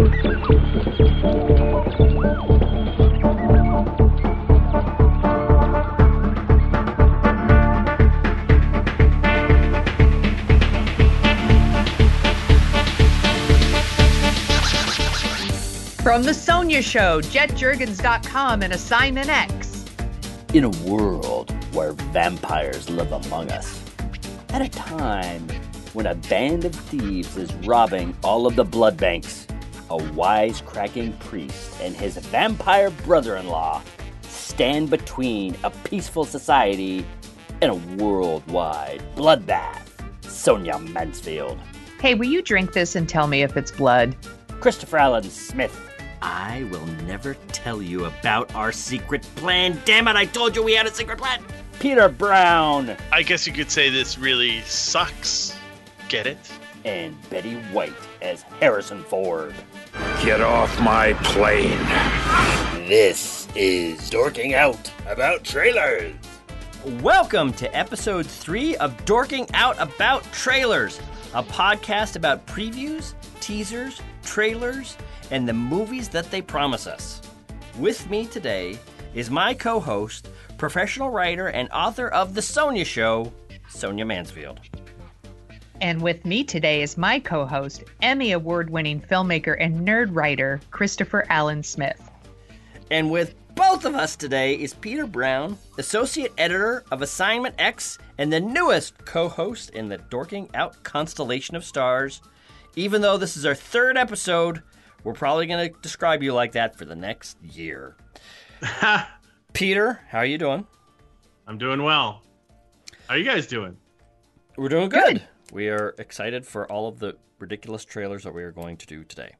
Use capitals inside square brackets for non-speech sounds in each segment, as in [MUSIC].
From The Sonia Show, JetJurgens.com, and Assignment X. In a world where vampires live among us, at a time when a band of thieves is robbing all of the blood banks, a wisecracking priest and his vampire brother in law stand between a peaceful society and a worldwide bloodbath. Sonia Mansfield. Hey, will you drink this and tell me if it's blood? Christopher Allen Smith. I will never tell you about our secret plan. Damn it, I told you we had a secret plan. Peter Brown. I guess you could say this really sucks. Get it? And Betty White as Harrison Ford. Get off my plane. This is Dorking Out About Trailers. Welcome to episode three of Dorking Out About Trailers, a podcast about previews, teasers, trailers, and the movies that they promise us. With me today is my co host, professional writer, and author of The Sonia Show, Sonia Mansfield. And with me today is my co host, Emmy Award winning filmmaker and nerd writer, Christopher Allen Smith. And with both of us today is Peter Brown, associate editor of Assignment X and the newest co host in the Dorking Out constellation of stars. Even though this is our third episode, we're probably going to describe you like that for the next year. [LAUGHS] Peter, how are you doing? I'm doing well. How are you guys doing? We're doing good. Good. We are excited for all of the ridiculous trailers that we are going to do today.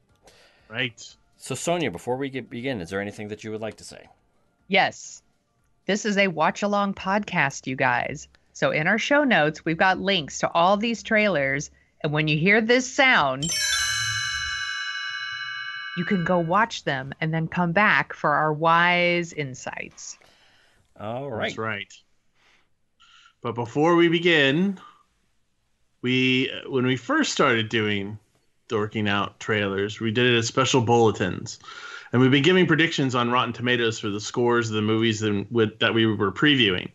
Right. So, Sonia, before we get, begin, is there anything that you would like to say? Yes, this is a watch along podcast, you guys. So in our show notes, we've got links to all these trailers. And when you hear this sound, you can go watch them and then come back for our wise insights. All right. That's right. But before we begin, we when we first started doing dorking out trailers, we did it as special bulletins. And we've been giving predictions on Rotten Tomatoes for the scores of the movies with, that we were previewing.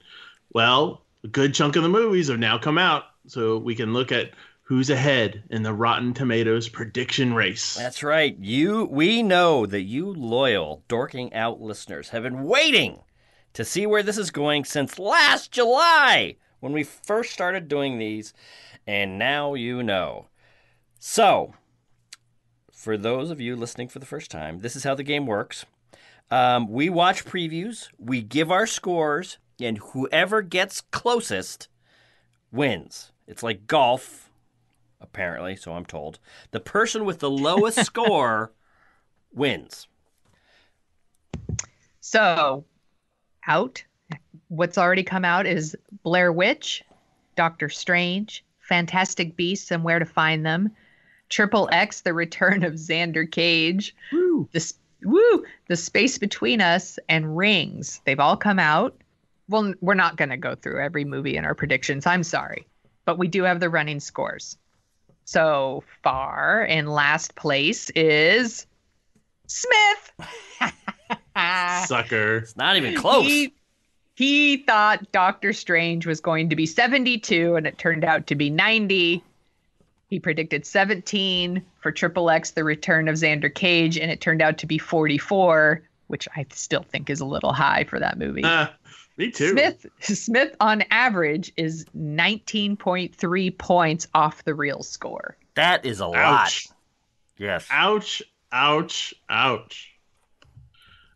Well, a good chunk of the movies have now come out, so we can look at who's ahead in the Rotten Tomatoes prediction race. That's right. You we know that you loyal dorking out listeners have been waiting to see where this is going since last July when we first started doing these and now you know. So, for those of you listening for the first time, this is how the game works. Um, we watch previews, we give our scores, and whoever gets closest wins. It's like golf, apparently, so I'm told. The person with the lowest [LAUGHS] score wins. So, out, what's already come out is Blair Witch, Doctor Strange, Fantastic Beasts and Where to Find Them, Triple X, The Return of Xander Cage, Woo. the, woo, the Space Between Us, and Rings. They've all come out. Well, we're not going to go through every movie in our predictions. I'm sorry. But we do have the running scores. So far, in last place is Smith. [LAUGHS] Sucker. It's not even close. He, he thought Doctor Strange was going to be 72, and it turned out to be 90. He predicted 17 for Triple X, The Return of Xander Cage, and it turned out to be 44, which I still think is a little high for that movie. Ah, me too. Smith Smith on average is 19.3 points off the real score. That is a lot. Yes. Ouch, ouch, ouch.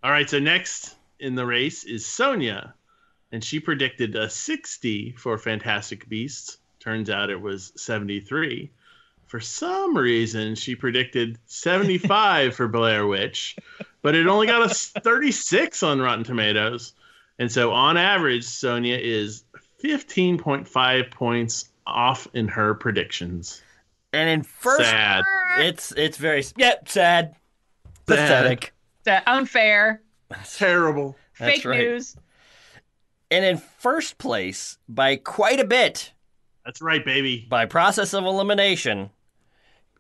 All right, so next in the race is Sonia, and she predicted a 60 for Fantastic Beasts. Turns out it was 73. For some reason, she predicted 75 for Blair Witch, but it only got a 36 on Rotten Tomatoes. And so, on average, Sonia is 15.5 points off in her predictions. And in first, Sad. it's it's very yep sad, pathetic. Uh, unfair, Terrible. That's fake right. news. And in first place by quite a bit That's right, baby. by process of elimination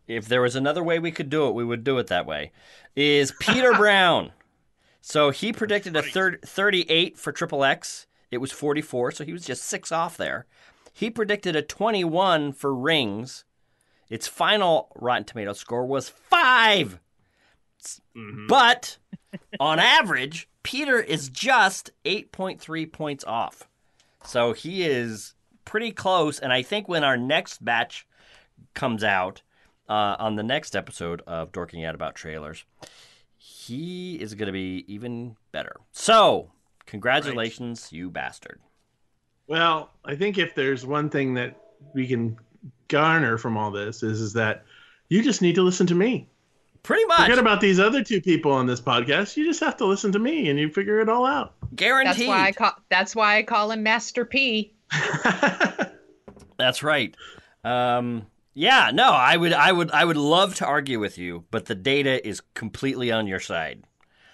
if there was another way we could do it, we would do it that way. Is [LAUGHS] Peter Brown. So he predicted a third, 38 for Triple X. It was 44, so he was just six off there. He predicted a 21 for Rings. Its final Rotten Tomato score was 5. Mm-hmm. But on average, Peter is just 8.3 points off. So he is pretty close. And I think when our next batch comes out uh, on the next episode of Dorking Out About Trailers, he is going to be even better. So, congratulations, you bastard. Well, I think if there's one thing that we can garner from all this is is that you just need to listen to me. Pretty much. Forget about these other two people on this podcast. You just have to listen to me and you figure it all out. Guaranteed. That's why I call. That's why I call him Master P. [LAUGHS] That's right. Um, yeah, no, I would, I would, I would love to argue with you, but the data is completely on your side.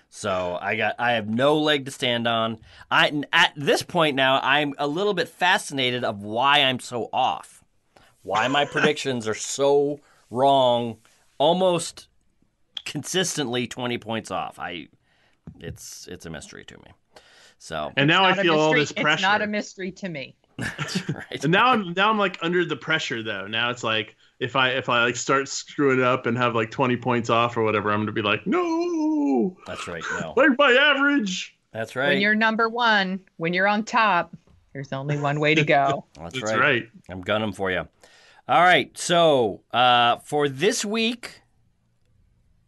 So I got, I have no leg to stand on. I at this point now, I'm a little bit fascinated of why I'm so off, why my [LAUGHS] predictions are so wrong, almost consistently twenty points off. I, it's, it's a mystery to me. So and now I Not a feel all this pressure. It's not a mystery to me. right. [LAUGHS] [LAUGHS] and now I'm now I'm like under the pressure though. Now it's like if I if I like start screwing up and have like 20 points off or whatever, I'm gonna be like, no, That's right. No, like my average. that's right. When you're number one, when you're on top, there's only one way to go. [LAUGHS] That's, That's right. right. I'm gunning for you. All right. So uh, for this week,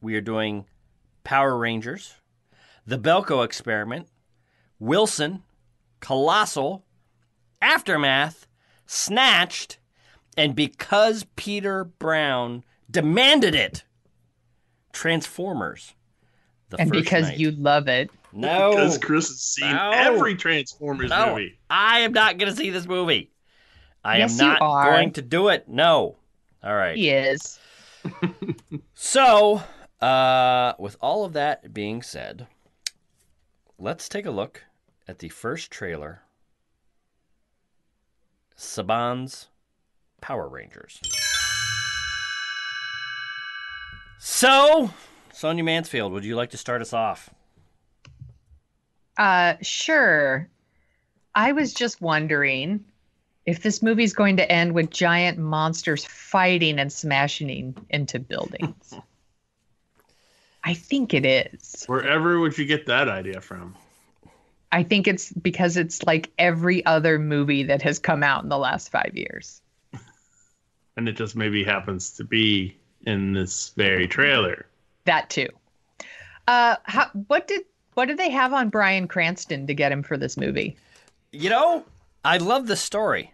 we are doing Power Rangers, the Belko Experiment, Wilson, Colossal, Aftermath, Snatched, and because Peter Brown demanded it, Transformers. The and First because Night. you love it, no, Because Chris has seen No. every Transformers no, movie. I am not going to see this movie. I Yes, am not going to do it. No. All right. he is. So, uh, with all of that being said, let's take a look at the first trailer Saban's Power Rangers. So, Sonia Mansfield, would you like to start us off? Uh, sure. I was just wondering if this movie's going to end with giant monsters fighting and smashing into buildings. [LAUGHS] I think it is. Wherever would you get that idea from? I think it's because it's like every other movie that has come out in the last five years. And it just maybe happens to be in this very trailer. That too. Uh, how, what did what did they have on Bryan Cranston to get him for this movie? You know, I love the story.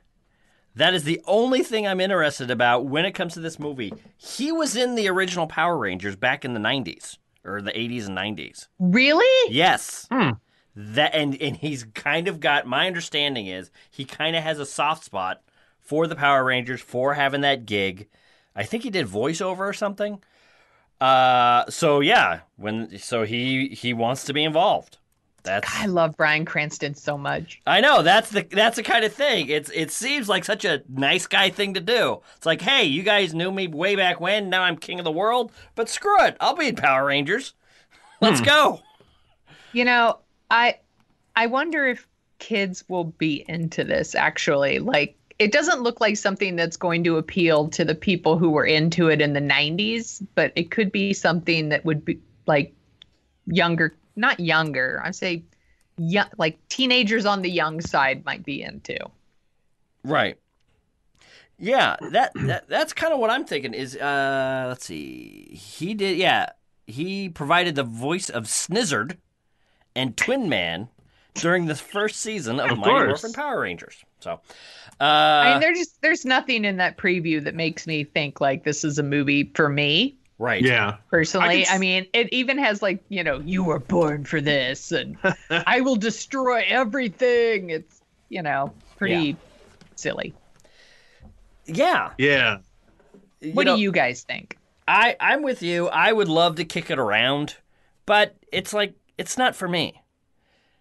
That is the only thing I'm interested about when it comes to this movie. He was in the original Power Rangers back in the 90s or the 80s and 90s. Really? Yes. Hmm. That and and he's kind of got my understanding is he kind of has a soft spot for the Power Rangers for having that gig. I think he did voiceover or something. Uh so yeah, when so he he wants to be involved. That's I love Bryan Cranston so much. I know that's the that's the kind of thing. It's it seems like such a nice guy thing to do. It's like, hey, you guys knew me way back when. Now I'm king of the world. But screw it, I'll be in Power Rangers. [LAUGHS] Let's hmm. go. You know, I I wonder if kids will be into this actually. Like it doesn't look like something that's going to appeal to the people who were into it in the 90s, but it could be something that would be like younger, not younger. I'd say young, like teenagers on the young side might be into. Right. Yeah, that, that that's kind of what I'm thinking. Is uh, let's see, he did. Yeah, he provided the voice of Snizzard and Twin Man during the first season of, Of Mighty course. Morphin Power Rangers. So, uh, I mean, there's just there's nothing in that preview that makes me think like this is a movie for me. Right. Yeah. personally. I I, mean, it even has like, you know, you were born for this and [LAUGHS] I will destroy everything. It's, you know, pretty silly. Yeah. Yeah. What know, do you guys think? I I'm with you. I would love to kick it around, but it's like it's not for me.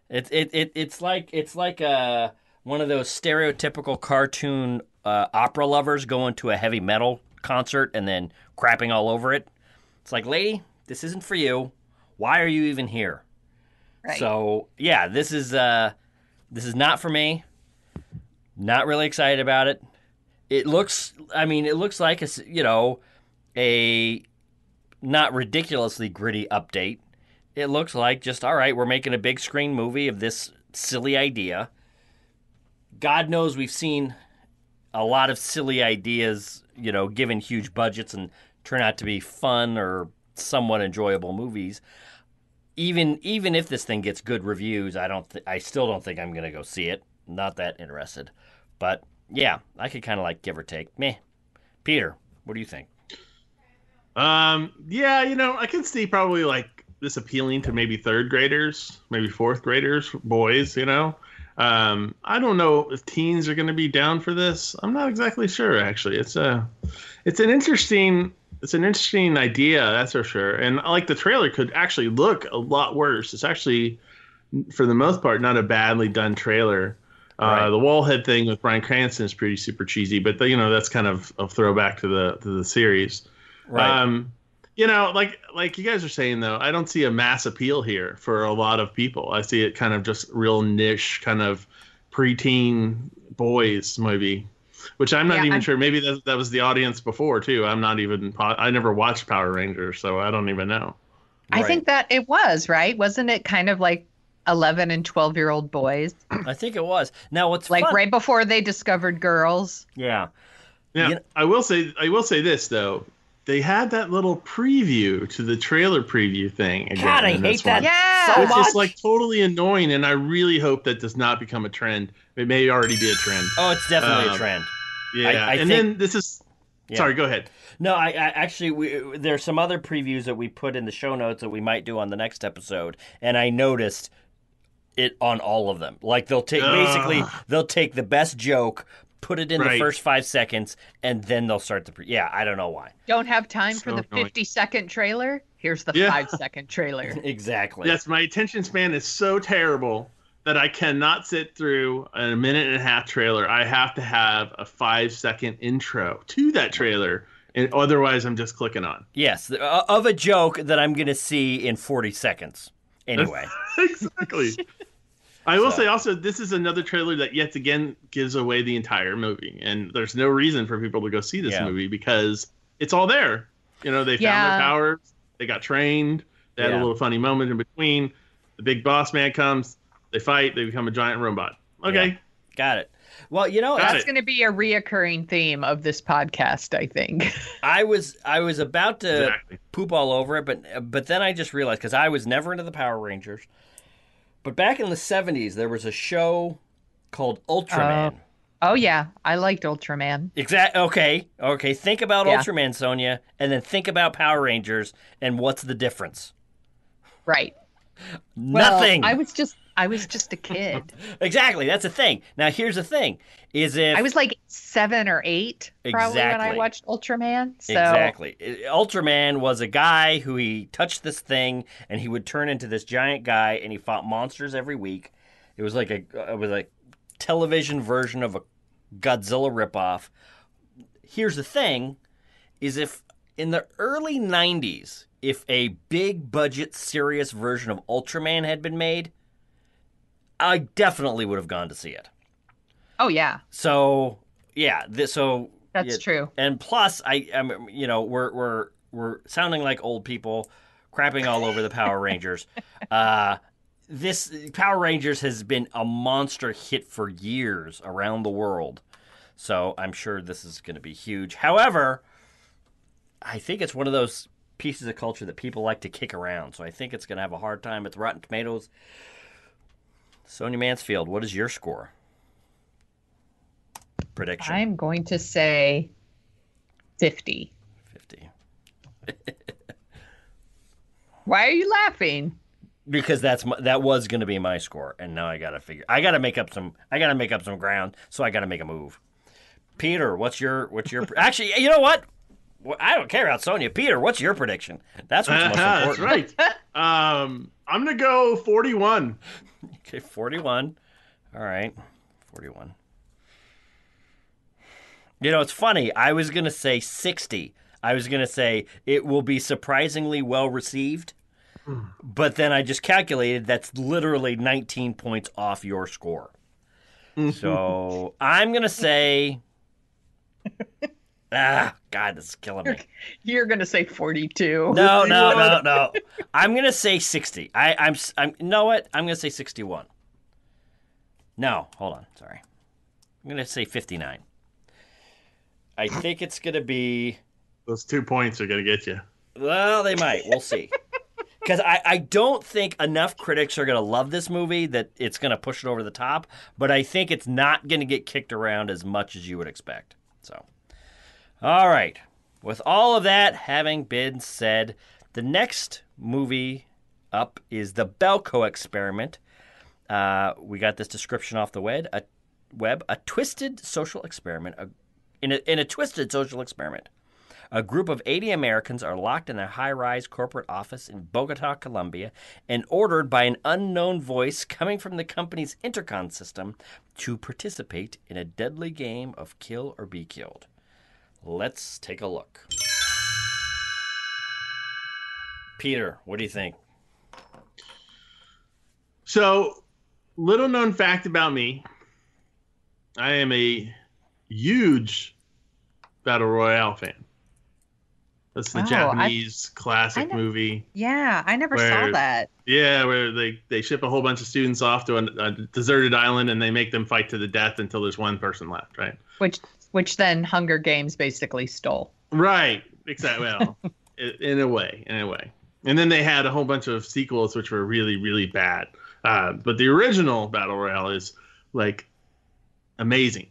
It it, it it's like it's like uh one of those stereotypical cartoon uh, opera lovers going to a heavy metal concert and then crapping all over it. It's like, lady, this isn't for you. Why are you even here? Right. So yeah, this is uh, this is not for me. Not really excited about it. It looks, I mean, it looks like a you know a not ridiculously gritty update. It looks like just all right. We're making a big screen movie of this silly idea. God knows we've seen a lot of silly ideas, you know, given huge budgets and turn out to be fun or somewhat enjoyable movies. Even even if this thing gets good reviews, I don't. Th- I still don't think I'm gonna go see it. Not that interested. But yeah, I could kind of like give or take. Meh. Peter, what do you think? Um, yeah, you know, I can see probably like this appealing to maybe third graders, maybe fourth graders, boys. You know, um, I don't know if teens are going to be down for this. I'm not exactly sure. Actually, it's a, it's an interesting, it's an interesting idea. That's for sure. And like the trailer could actually look a lot worse. It's actually, for the most part, not a badly done trailer. Right. Uh, the wallhead thing with Bryan Cranston is pretty super cheesy, but the, you know that's kind of a throwback to the to the series. Um, you know, like like you guys are saying though, I don't see a mass appeal here for a lot of people. I see it kind of just real niche, kind of preteen boys maybe, which I'm not Yeah, even I'm- sure. Maybe that that was the audience before too. I'm not even. I never watched Power Rangers, so I don't even know. I Right. think that it was, right? Wasn't it kind of like 11 and 12 year old boys? [CLEARS THROAT] I think it was. Now what's Like fun- right before they discovered girls. Yeah. Yeah, You know- I will say I will say this though. They had that little preview to the trailer preview thing. Again God, I in this hate that one. Yeah. so It's much. just like totally annoying, and I really hope that does not become a trend. It may already be a trend. oh, it's definitely a Um, trend. Yeah, I and think- then this is. Yeah. Sorry, go ahead. No, I, I actually we, there's some other previews that we put in the show notes that we might do on the next episode, and I noticed it on all of them. Like they'll take basically they'll take the best joke, put it in the first five seconds, and then they'll start the pre- yeah. I don't know why. Don't have time for the annoying. 50 second trailer? Here's the Yeah. five second trailer. [LAUGHS] Exactly. Yes, my attention span is so terrible that I cannot sit through a minute and a half trailer. I have to have a five second intro to that trailer, and otherwise I'm just clicking on. Yes, uh, of a joke that I'm gonna see in 40 seconds. Anyway, [LAUGHS] exactly. [LAUGHS] I will So- say also, this is another trailer that yet again gives away the entire movie, and there's no reason for people to go see this Yeah. movie because it's all there. You know, they found Yeah. their powers, they got trained, they had Yeah. a little funny moment in between. The big boss man comes, they fight, they become a giant robot. Okay, got it. Well, you know, Got That's going to be a reoccurring theme of this podcast, I think. [LAUGHS] I was I was about to exactly. poop all over it, but but then I just realized because I was never into the Power Rangers. But back in the '70s, there was a show called Ultraman. Oh, oh yeah. I liked Ultraman. Exact. Okay. Okay. Think about Yeah. Ultraman, Sonia, and then think about Power Rangers, and what's the difference? Right. Well, Nothing. I was just. I was just a kid. [LAUGHS] Exactly. That's the thing. Now, here's the thing: is if I was like seven or eight probably when I Exactly. watched Ultraman. So Exactly. Ultraman was a guy who he touched this thing and he would turn into this giant guy and he fought monsters every week. It was like a it was a television version of a Godzilla ripoff. Here's the thing is if in the early 90s if a big budget serious version of Ultraman had been made, I definitely would have gone to see it. Oh yeah, So, yeah, this, so that's true. and plus, I, am you know, we're we're we're sounding like old people, crapping all over the Power [LAUGHS] Rangers. Uh, this Power Rangers has been a monster hit for years around the world, so I'm sure this is going to be huge. However, I think it's one of those pieces of culture that people like to kick around, so I think it's going to have a hard time the Rotten Tomatoes. Sonia Mansfield, what is your score? Prediction I'm going to say fifty. 50. [LAUGHS] Why are you laughing? because that's my, that was going to be my score and now i gotta figure i gotta make up some i gotta make up some ground so i gotta make a move peter what's your what's your [LAUGHS] actually you know what Well, i don't care about sonia peter what's your prediction that's what's most [LAUGHS] That's important right. Um, I'm gonna go 41. okay 41 all right 41 You know, it's funny. I was going to say 60. I was going to say it will be surprisingly well received. But then I just calculated that's literally 19 points off your score. [LAUGHS] So I'm going to say. [LAUGHS] ah, God, this is killing me. You're gonna say 42. No, [LAUGHS] no, no, no. I'm gonna say 60. I, I'm, s- I'm. You know what? I'm gonna say 61. No, hold on. Sorry. I'm gonna say 59. I think it's gonna be. Those two points are gonna get you. Well, they might. We'll see. [LAUGHS] Because I, I don't think enough critics are going to love this movie that it's going to push it over the top, but I think it's not going to get kicked around as much as you would expect. So, all right. With all of that having been said, the next movie up is the Belko Experiment. Uh, we got this description off the web. A, web, a twisted social experiment. A, in, a, in a twisted social experiment, a group of 80 Americans are locked in a high rise corporate office in Bogota, Colombia, and ordered by an unknown voice coming from the company's intercom system to participate in a deadly game of kill or be killed. Let's take a look. Peter, what do you think? So, little known fact about me I am a huge Battle Royale fan. That's the Oh, I- Japanese classic I know- movie. Yeah, I never Where- saw that. Yeah, where they, they ship a whole bunch of students off to a, a deserted island and they make them fight to the death until there's one person left, right? Which which then Hunger Games basically stole. Right. Exactly. Well, [LAUGHS] in a way, in a way. And then they had a whole bunch of sequels which were really, really bad. Uh, but the original Battle Royale is like amazing.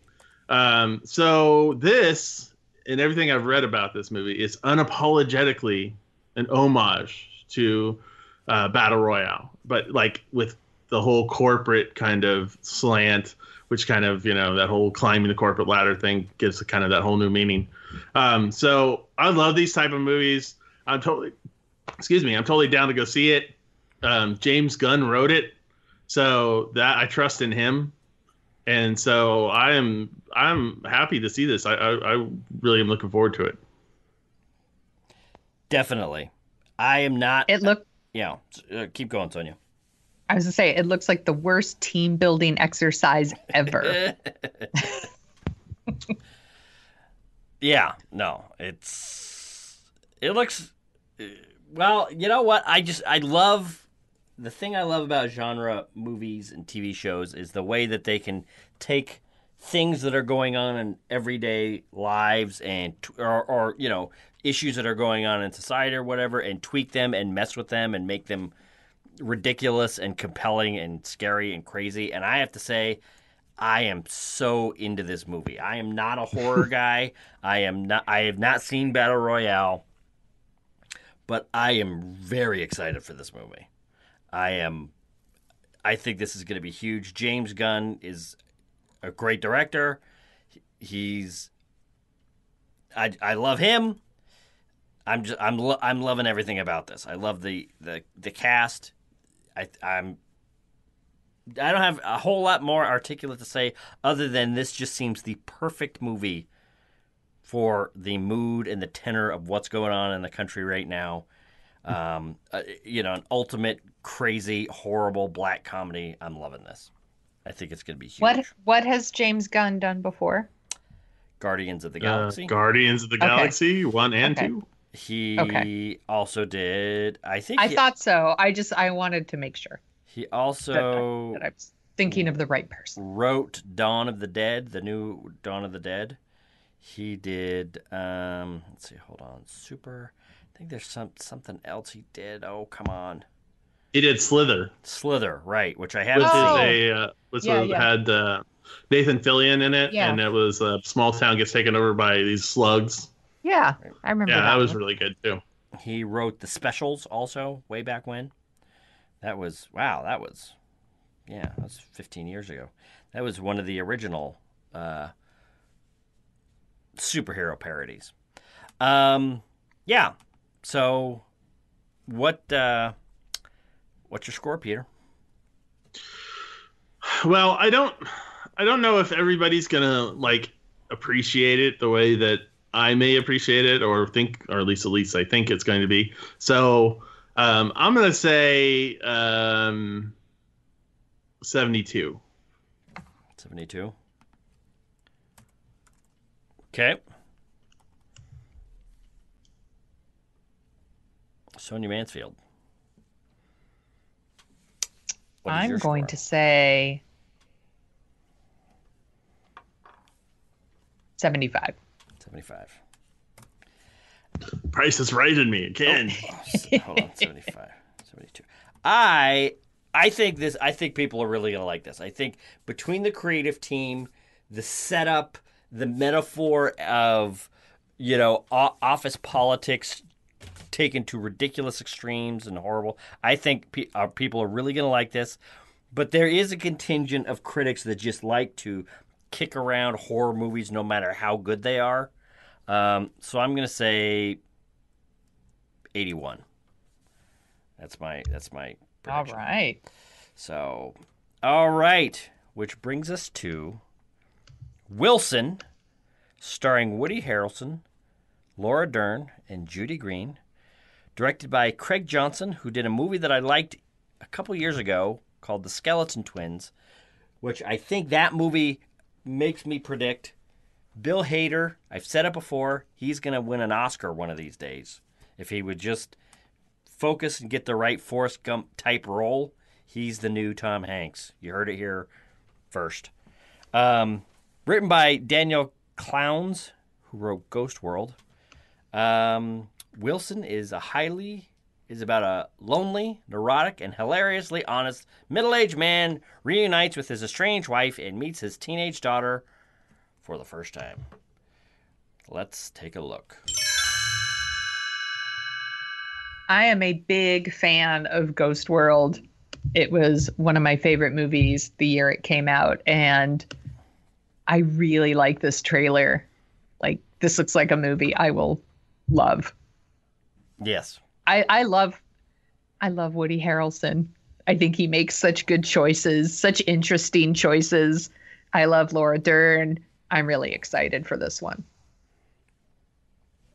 Um, so this and everything I've read about this movie is unapologetically an homage to uh, Battle Royale, but like with the whole corporate kind of slant, which kind of you know that whole climbing the corporate ladder thing gives kind of that whole new meaning. Um, so I love these type of movies. I'm totally, excuse me, I'm totally down to go see it. Um, James Gunn wrote it, so that I trust in him, and so I am I'm happy to see this. I I, I really am looking forward to it. Definitely. I am not. It looked you know, uh, keep going, Sonia. I was gonna say it looks like the worst team building exercise ever. [LAUGHS] yeah, no, it's it looks well. You know what? I just I love the thing I love about genre movies and TV shows is the way that they can take things that are going on in everyday lives and or, or you know issues that are going on in society or whatever and tweak them and mess with them and make them ridiculous and compelling and scary and crazy and i have to say I am so into this movie. I am not a horror [LAUGHS] guy. I am not. I have not seen Battle Royale, but I am very excited for this movie. I am. I think this is going to be huge. James Gunn is a great director. He's. I I love him. I'm just I'm lo- I'm loving everything about this. I love the the the cast. I I'm I don't have a whole lot more articulate to say other than this just seems the perfect movie for the mood and the tenor of what's going on in the country right now. Um, uh, you know, an ultimate crazy, horrible black comedy. I'm loving this. I think it's going to be huge. what what has James Gunn done before? Guardians of the Uh, Galaxy. Guardians of the Okay. Galaxy one and Okay. two. He Okay. also did. I think I he, thought so. I just I wanted to make sure he that, also that I was thinking of the right person. wrote Dawn of the Dead, the new Dawn of the Dead. He did. Um, let's see. Hold on. Super. I think there's some something else he did. Oh, come on. He did Slither, Slither, right? Which I which haven't is Oh. seen. a uh, which Yeah, yeah. had uh, Nathan Fillion in it, Yeah. and it was a small town gets taken over by these slugs. Yeah, I remember Yeah, that. that was one. really good too. He wrote the specials also way back when. That was wow. That was yeah. That was 15 years ago. That was one of the original uh, superhero parodies. Um, yeah. So, what uh, what's your score, Peter? Well, I don't, I don't know if everybody's gonna like appreciate it the way that I may appreciate it or think, or at least at least I think it's going to be. So um, I'm going to say um, 72. 72. Okay. Sonia Mansfield. What is I'm going score? to say 75. 75. Price is right in me again. [LAUGHS] Hold on, 75, 72. I I think this I think people are really going to like this. I think between the creative team, the setup, the metaphor of you know office politics taken to ridiculous extremes and horrible. I think pe- uh, people are really going to like this. But there is a contingent of critics that just like to kick around horror movies no matter how good they are. Um, so I'm going to say 81. That's my that's my All prediction. right. So, all right, which brings us to Wilson, starring Woody Harrelson, Laura Dern, and Judy Greer, directed by Craig Johnson, who did a movie that I liked a couple years ago called The Skeleton Twins, which I think that movie makes me predict Bill Hader. I've said it before; he's going to win an Oscar one of these days if he would just focus and get the right Forrest Gump type role. He's the new Tom Hanks. You heard it here first. Um, written by Daniel Clowes, who wrote Ghost World. Um, Wilson is a highly is about a lonely, neurotic, and hilariously honest middle-aged man reunites with his estranged wife and meets his teenage daughter for the first time. Let's take a look. I am a big fan of Ghost World. It was one of my favorite movies the year it came out, and I really like this trailer. Like, this looks like a movie I will love. Yes. I, I love I love Woody Harrelson. I think he makes such good choices, such interesting choices. I love Laura Dern. I'm really excited for this one.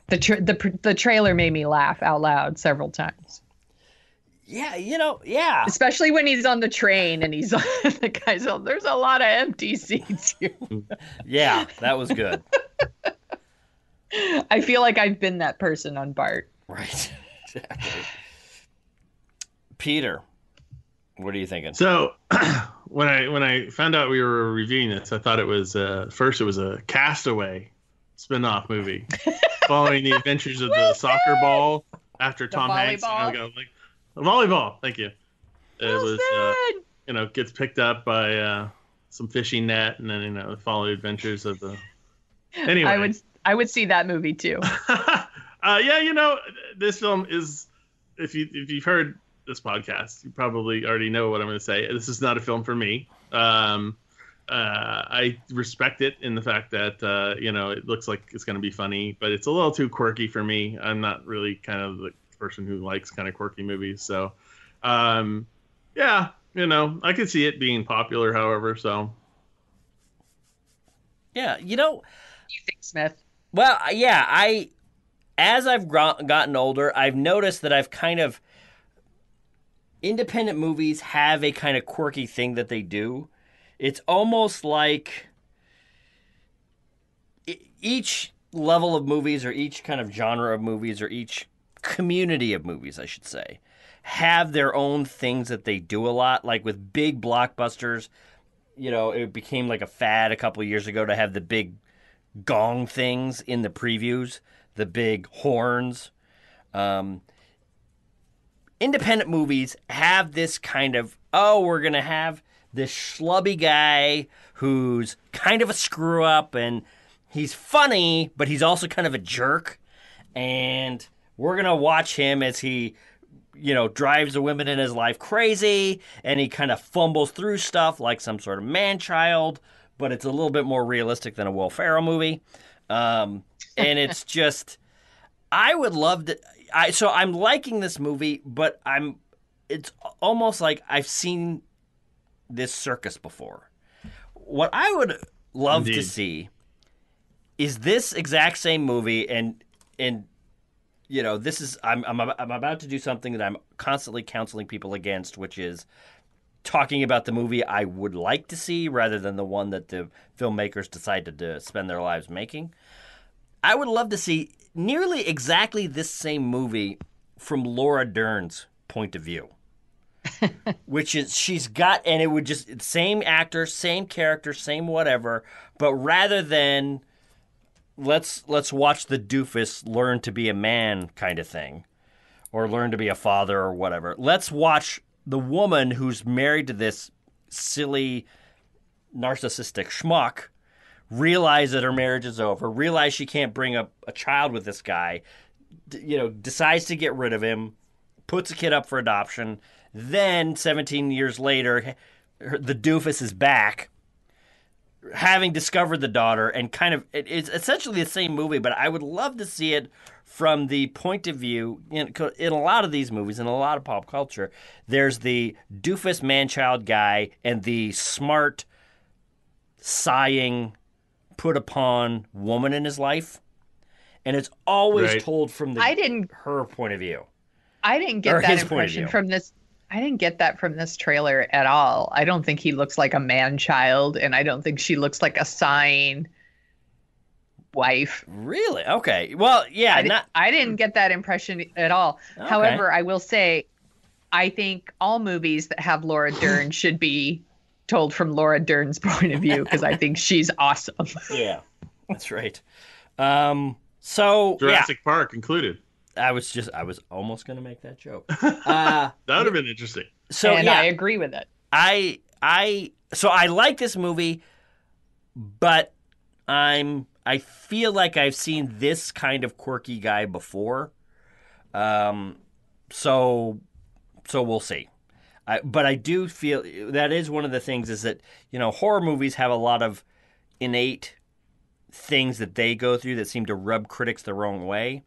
The tra- the the trailer made me laugh out loud several times, Yeah, you know, yeah. especially when he's on the train and he's [LAUGHS] the guy's on. There's a lot of empty seats here. Yeah, that was good. [LAUGHS] I feel like I've been that person on Bart. right. [LAUGHS] Exactly. Peter, what are you thinking? So [CLEARS THROAT] when I when I found out we were reviewing this, I thought it was uh, first it was a Castaway spin-off movie [LAUGHS] following the adventures of the soccer ball after Tom Hanks. You know, volleyball. go, like, volleyball. Thank you. It was uh, you know gets picked up by uh, some fishing net, and then you know follow the adventures of the. [LAUGHS] Anyway, I would I would see that movie too. [LAUGHS] uh, yeah, you know, this film is if you if you've heard this podcast, you probably already know what I'm going to say. This is not a film for me. Um, uh, I respect it in the fact that uh, you know it looks like it's going to be funny, but it's a little too quirky for me. I'm not really kind of the person who likes kind of quirky movies, so um, yeah, you know, I could see it being popular. However, so Yeah, you know, you think, Smith? Well, yeah, I as I've gro- gotten older, I've noticed that I've kind of independent movies have a kind of quirky thing that they do. It's almost like each level of movies or each kind of genre of movies or each community of movies, I should say, have their own things that they do a lot like with big blockbusters, you know, it became like a fad a couple years ago to have the big gong things in the previews, the big horns. Um, independent movies have this kind of oh, we're gonna have this schlubby guy who's kind of a screw up and he's funny, but he's also kind of a jerk, and we're gonna watch him as he you know, drives the women in his life crazy and he kind of fumbles through stuff like some sort of man child, but it's a little bit more realistic than a Will Ferrell movie. Um, and it's [LAUGHS] just, I would love to. I so I'm liking this movie, but I'm. It's almost like I've seen this circus before. What I would love to see is this exact same movie and and you know this is I'm, I'm I'm about to do something that I'm constantly counseling people against, which is talking about the movie I would like to see rather than the one that the filmmakers decided to spend their lives making. I would love to see nearly exactly this same movie from Laura Dern's point of view. [LAUGHS] Which is she's got and it would just same actor, same character, same whatever, but rather than let's let's watch the doofus learn to be a man kind of thing or learn to be a father or whatever. Let's watch the woman who's married to this silly narcissistic schmuck realize that her marriage is over, realize she can't bring up a child with this guy, d- you know, decides to get rid of him, puts a kid up for adoption. Then 17 years later, her- the doofus is back having discovered the daughter and kind of it- it's essentially the same movie but i would love to see it from the point of view in, in a lot of these movies in a lot of pop culture there's the doofus man-child guy and the smart sighing put upon woman in his life and it's always Right. told from the I didn't her point of view I didn't get that his point impression from this. I didn't get that from this trailer at all. I don't think he looks like a man child, and I don't think she looks like a sign wife. really okay well yeah I, di- not I didn't get that impression at all. Okay. However, I will say, I think all movies that have Laura Dern should be told from Laura Dern's point of view because I think [LAUGHS] she's awesome. yeah that's right um so yeah Jurassic Park included. I was just I was almost gonna make that joke. [LAUGHS] Uh, That would have been interesting. so and yeah, I agree with it. I I so I like this movie, but I'm I feel like I've seen this kind of quirky guy before. Um, so so we'll see. I, but I do feel that is one of the things is that you know horror movies have a lot of innate things that they go through that seem to rub critics the wrong way.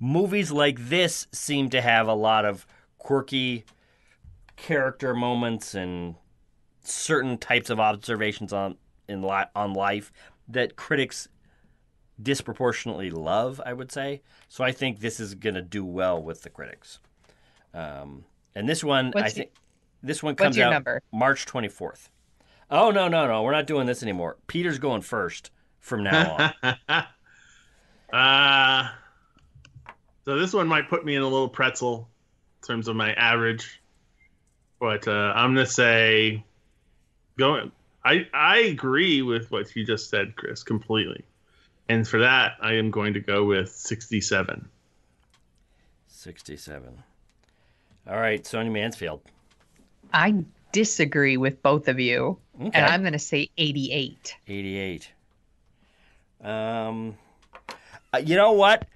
Movies like this seem to have a lot of quirky character moments and certain types of observations on in li- on life that critics disproportionately love. I would say. So I think this is going to do well with the critics. Um, and this one, I What's think this one comes out number? March twenty fourth. Oh no no no! We're not doing this anymore. Peter's going first from now on. [LAUGHS] uh, so this one might put me in a little pretzel in terms of my average, but uh, I'm gonna say, going. I I agree with what you just said, Chris, completely, and for that I am going to go with 67. Sixty seven. All right, Sonia Mansfield. I disagree with both of you, Okay. and I'm going to say 88. 88. Um, uh, you know what?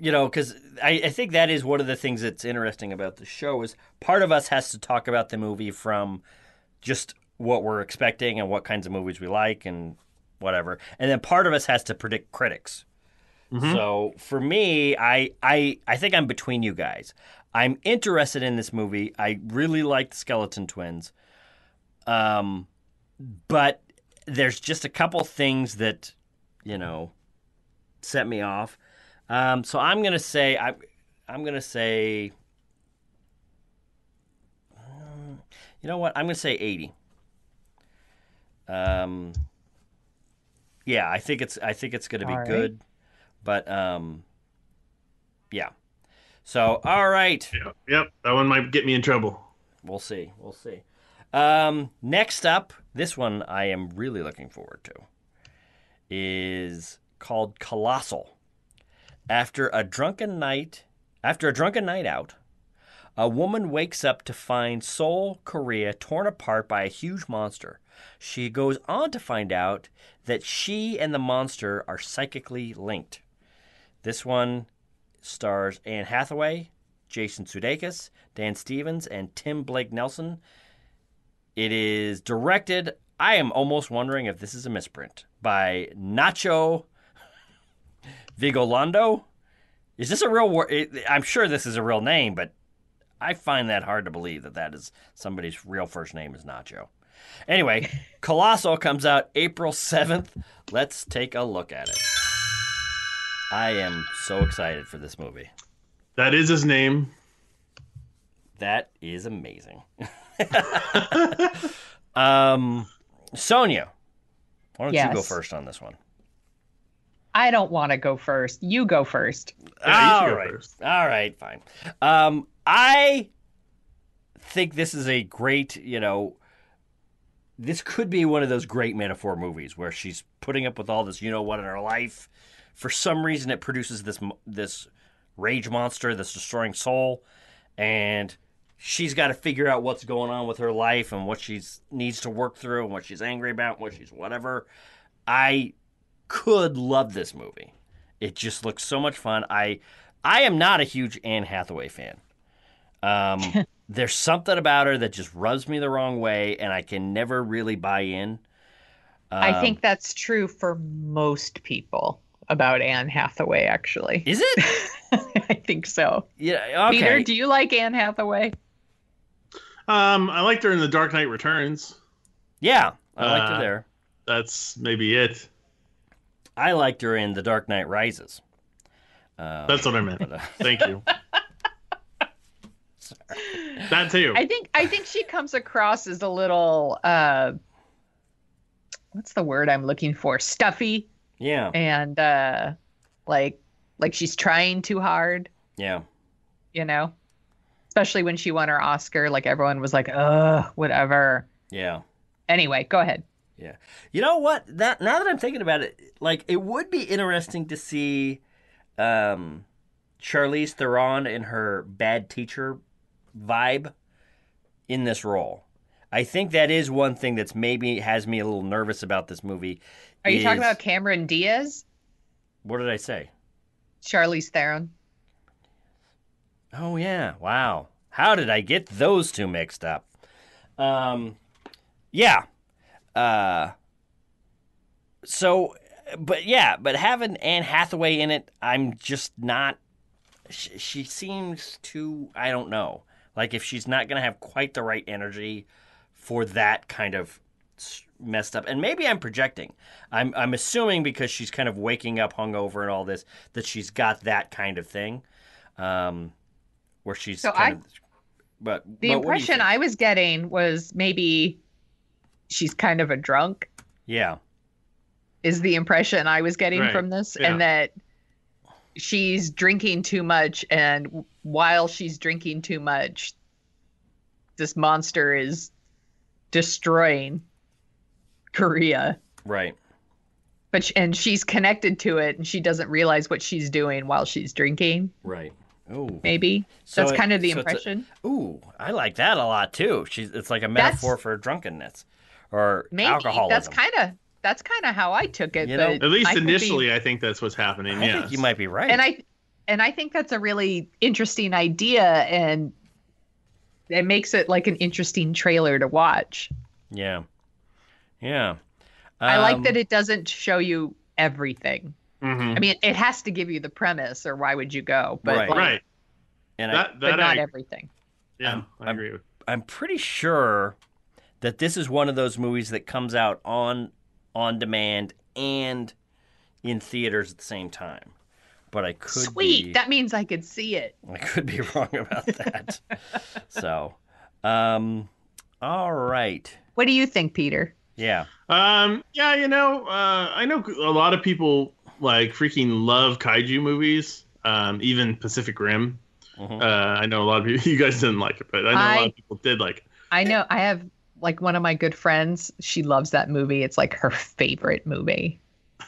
You know, because I, I think that is one of the things that's interesting about the show is part of us has to talk about the movie from just what we're expecting and what kinds of movies we like and whatever, and then part of us has to predict critics. So for me, I, I I think I'm between you guys. I'm interested in this movie. I really like the Skeleton Twins. Um, but there's just a couple things that you know set me off. Um, so I'm gonna say I, I'm gonna say, um, you know what? I'm gonna say 80. Um, yeah, I think it's I think it's gonna be right. good, but um, yeah. So all right. Yep, yep, that one might get me in trouble. We'll see. We'll see. Um, next up, this one I am really looking forward to is called Colossal. After a drunken night, after a drunken night out, a woman wakes up to find Seoul, Korea torn apart by a huge monster. She goes on to find out that she and the monster are psychically linked. This one stars Anne Hathaway, Jason Sudeikis, Dan Stevens, and Tim Blake Nelson. It is directed. I am almost wondering if this is a misprint by Nacho Vigalondo. Is this a real word? I'm sure this is a real name, but I find that hard to believe that that is somebody's real first name is Nacho. Anyway, [LAUGHS] Colossal comes out April 7th. Let's take a look at it. I am so excited for this movie. That is his name. That is amazing. [LAUGHS] um, Sonia, why don't you go first on this one? I don't want to go first. You go first. Yeah, you should All go right. first. All right, fine. Um, I think this is a great, you know, this could be one of those great metaphor movies where she's putting up with all this, you know what, in her life. For some reason, it produces this this rage monster that's destroying soul, and she's got to figure out what's going on with her life and what she needs to work through and what she's angry about, and what she's whatever. I could love this movie. It just looks so much fun. I I am not a huge Anne Hathaway fan. Um, [LAUGHS] there's something about her that just rubs me the wrong way, and I can never really buy in. I Um, think that's true for most people about Anne Hathaway, actually. Is it? [LAUGHS] I think so. Yeah. Okay. Peter, do you like Anne Hathaway? Um, I liked her in The Dark Knight Returns. yeah, I liked her Uh, there. That's maybe it. I liked her in The Dark Knight Rises. Um, That's what I meant. but, uh, [LAUGHS] Thank you. That too. I think I think she comes across as a little uh what's the word I'm looking for? Stuffy yeah. and uh like like she's trying too hard, Yeah. you know? Especially when she won her Oscar, like everyone was like, "Ugh, whatever." Yeah. Anyway, go ahead. Yeah. You know what? That now that I'm thinking about it, like it would be interesting to see um Charlize Theron in her bad teacher vibe in this role. I think that is one thing that's maybe has me a little nervous about this movie. Are you talking about Cameron Diaz? what did I say? Charlize Theron? Oh yeah, wow. How did I get those two mixed up? Um yeah. Uh so but yeah, but having Anne Hathaway in it, I'm just not she, she seems too I don't know. Like if she's not going to have quite the right energy for that kind of s- messed up. And maybe I'm projecting. I'm I'm assuming because she's kind of waking up hungover and all this that she's got that kind of thing. Um where she's So kind I- of but The but what do you impression? I was getting was maybe she's kind of a drunk. Yeah. is the impression I was getting Right. from this, Yeah. and that she's drinking too much, and while she's drinking too much, this monster is destroying Korea. Right. But sh- and she's connected to it, and she doesn't realize what she's doing while she's drinking. Right. Oh, Maybe So that's it- kind of the so it's a- impression. Ooh, I like that a lot too. She's it's like a That's- metaphor for drunkenness or Maybe alcoholism. that's kind of that's kind of how I took it. You know, but At least I could be- initially, I think that's what's happening. I yes. think you might be right. and I and I think that's a really interesting idea and it makes it like an interesting trailer to watch. yeah. Yeah. I like Um, that it doesn't show you everything. Mhm. I mean, it has to give you the premise or why would you go? But Right. like, Right. and I, That, but that not I, everything. yeah, I'm- I agree with. I'm pretty sure that this is one of those movies that comes out on on demand and in theaters at the same time. But I could Sweet. be That means I could see it. I could be [LAUGHS] wrong about that. so, um, all right, What do you think, Peter? Yeah, Um, yeah, you know, uh, I know a lot of people like freaking love kaiju movies, um, even Pacific Rim. Mhm. Uh, I know a lot of people, [LAUGHS] you guys didn't like it, but I know a lot of people did like it. I know I have like one of my good friends. She loves that movie. It's like her favorite movie.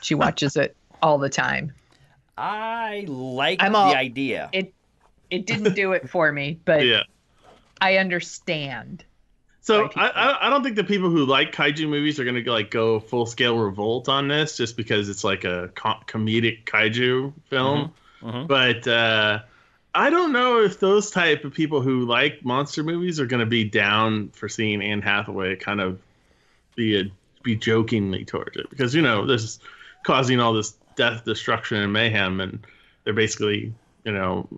She watches it all the time. I like I'm the idea. It it didn't do it for me, but Yeah. I understand. So I, I I don't think the people who like kaiju movies are gonna like go full scale revolt on this just because it's like a co- comedic kaiju film. Mhm. But uh, I don't know if those type of people who like monster movies are gonna be down for seeing Anne Hathaway kind of be a, be jokingly towards it because you know this is causing all this death, destruction, and mayhem, and they're basically you know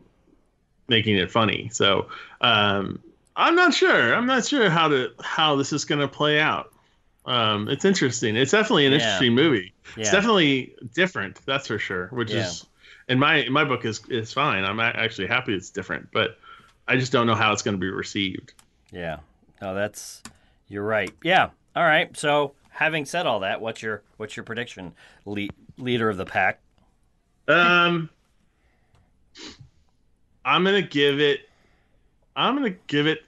making it funny. So um, I'm not sure. I'm not sure how to how this is going to play out. Um, it's interesting. It's definitely an Yeah. interesting movie. It's definitely different. That's for sure. Which Yeah. is in my my book is is fine. I'm actually happy it's different, but I just don't know how it's going to be received. Yeah. No, that's you're right. Yeah. All right. So, having said all that, what's your what's your prediction, Le- leader of the pack? Um, I'm gonna give it. I'm gonna give it.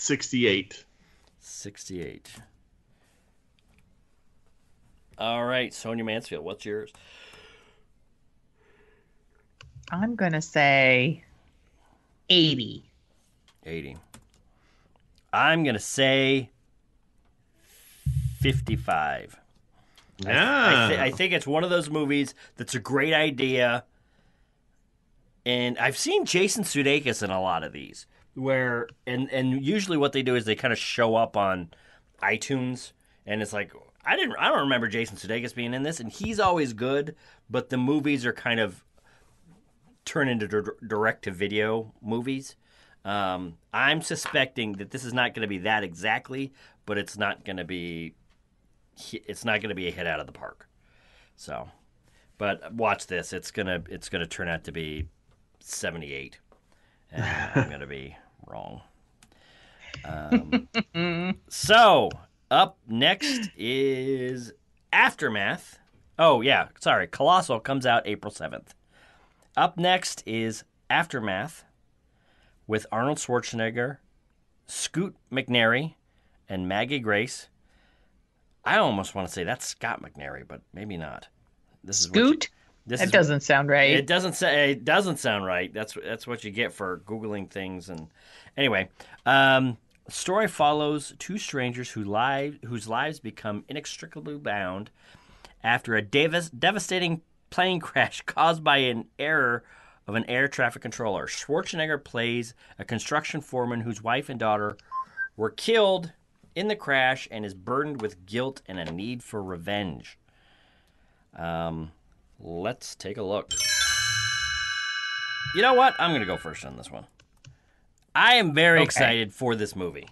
Sixty-eight. 68. All right, Sonia Mansfield, what's yours? I'm gonna say 80. 80. I'm going to say 55. Yeah. I, thi- I ah. think it's one of those movies that's a great idea. And I've seen Jason Sudeikis in a lot of these, where and and usually what they do is they kind of show up on iTunes, and it's like I didn't I don't remember Jason Sudeikis being in this, and he's always good, but the movies are kind of turn into direct to video movies. Um, I'm suspecting that this is not going to be that exactly, but it's not going to be it's not going to be a hit out of the park. So, but watch this. It's gonna it's gonna turn out to be 78, [LAUGHS] I'm gonna be wrong. Um, [LAUGHS] so up next is Aftermath. Oh yeah, sorry. Colossal comes out April 7th. Up next is Aftermath with Arnold Schwarzenegger, Scoot McNairy, and Maggie Grace. I almost want to say that's Scott McNairy, but maybe not. This is Scoot? This That is- doesn't sound right. It doesn't say. It doesn't sound right. That's that's what you get for googling things. And anyway, um, the story follows two strangers who live whose lives become inextricably bound after a devas- devastating plane [LAUGHS] crash caused by an error of an air traffic controller. Schwarzenegger plays a construction foreman whose wife and daughter were killed in the crash and is burdened with guilt and a need for revenge. Um, let's take a look. You know what? I'm going to go first on this one. I am very Okay. excited for this movie.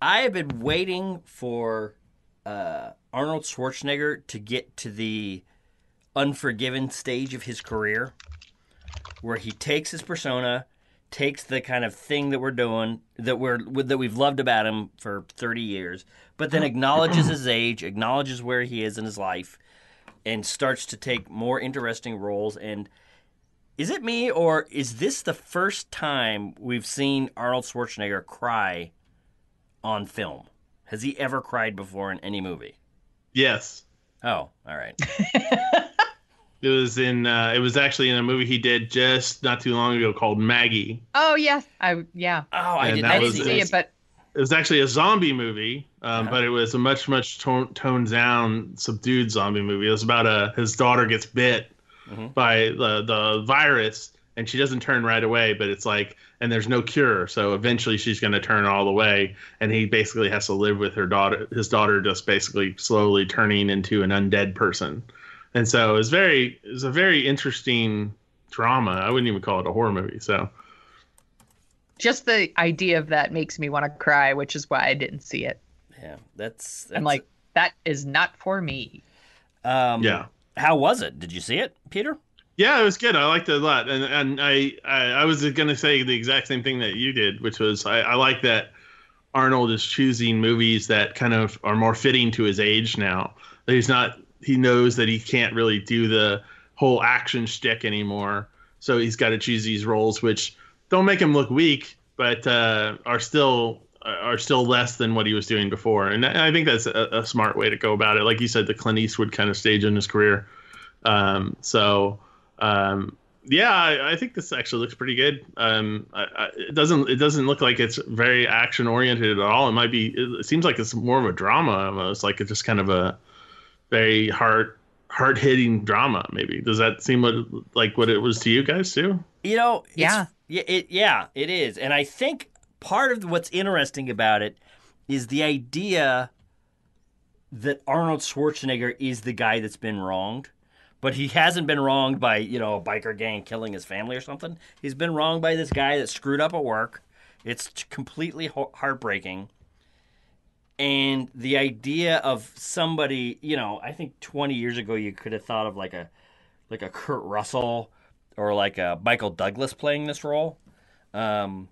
I have been waiting for uh, Arnold Schwarzenegger to get to the unforgiven stage of his career where he takes his persona, takes the kind of thing that we're doing that we're that we've loved about him for 30 years, but then acknowledges his age, acknowledges where he is in his life and starts to take more interesting roles and is it me or is this the first time we've seen Arnold Schwarzenegger cry on film? Has he ever cried before in any movie? Yes. Oh, all right. [LAUGHS] It was in. Uh, it was actually in a movie he did just not too long ago called Maggie. oh yes, I yeah. Oh, I And did not was- see it, but It was actually a zombie movie, um, Uh-huh. but it was a much much tone, toned down, subdued zombie movie. It was about a his daughter gets bit Mhm. by the the virus, and she doesn't turn right away, but it's like, and there's no cure, so eventually she's going to turn all the way, and he basically has to live with her daughter, his daughter, just basically slowly turning into an undead person, and so it's very it's a very interesting drama. I wouldn't even call it a horror movie. So just the idea of that makes me want to cry, which is why I didn't see it. Yeah, that's, that's I'm like, that is not for me. um, yeah. How was it? Did you see it, Peter? Yeah, it was good. I liked it a lot, and and I I, I was going to say the exact same thing that you did, which was I, I like that Arnold is choosing movies that kind of are more fitting to his age now. That he's not he knows that he can't really do the whole action shtick anymore, so he's got to choose these roles which don't make him look weak, but uh, are still are still less than what he was doing before, and I I think that's a, a smart way to go about it. Like you said, the Clint Eastwood kind of stage in his career. Um, so um, yeah, I, I think this actually looks pretty good. Um, I, I, it doesn't it doesn't look like it's very action oriented at all. It might be. It, it seems like it's more of a drama almost, like it's just kind of a very hard hard hitting drama. Maybe does that seem what, like what it was to you guys too? You know, it's- Yeah. Yeah, it, yeah, it is, and I think part of what's interesting about it is the idea that Arnold Schwarzenegger is the guy that's been wronged, but he hasn't been wronged by you know a biker gang killing his family or something. He's been wronged by this guy that screwed up at work. It's completely heartbreaking. And the idea of somebody, you know, I think 20 years ago you could have thought of like a like a Kurt Russell or like a Michael Douglas playing this role. Um,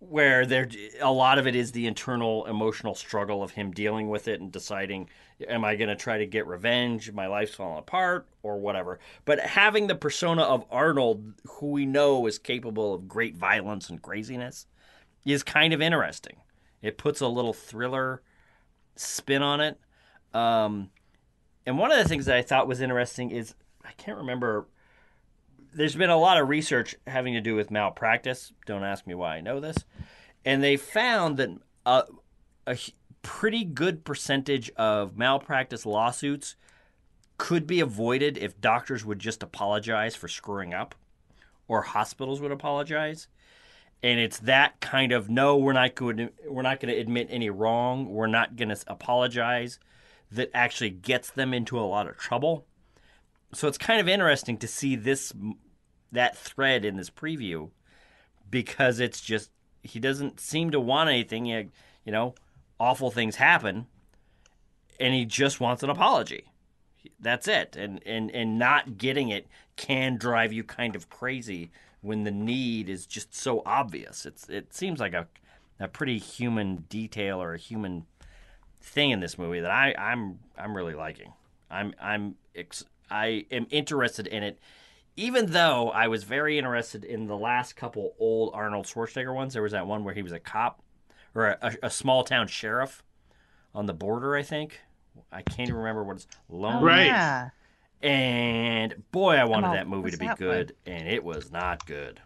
where there a lot of it is the internal emotional struggle of him dealing with it and deciding am i going to try to get revenge? My life's falling apart or whatever. But having the persona of arnold who we know is capable of great violence and craziness is kind of interesting. It puts a little thriller spin on it. Um, and one of the things that i thought was interesting is i can't remember there's been a lot of research having to do with malpractice. Don't ask me why I know this. And they found that uh, a pretty good percentage of malpractice lawsuits could be avoided if doctors would just apologize for screwing up or hospitals would apologize. And it's that kind of no, we're not going we're not going to admit any wrong. We're not going to apologize that actually gets them into a lot of trouble so it's kind of interesting to see this that thread in this preview because it's just he doesn't seem to want anything you know awful things happen and he just wants an apology. That's it. And and and not getting it can drive you kind of crazy when the need is just so obvious. It's it seems like a a pretty human detail or a human thing in this movie that I I'm I'm really liking. I'm I'm ex- I am interested in it, even though I was very interested in the last couple old Arnold Schwarzenegger ones. There was that one where he was a cop or a, a small town sheriff on the border, I think. I can't even remember what it's Lone. Right. Yeah. And boy, I wanted Oh, that movie to be good, and it was not good.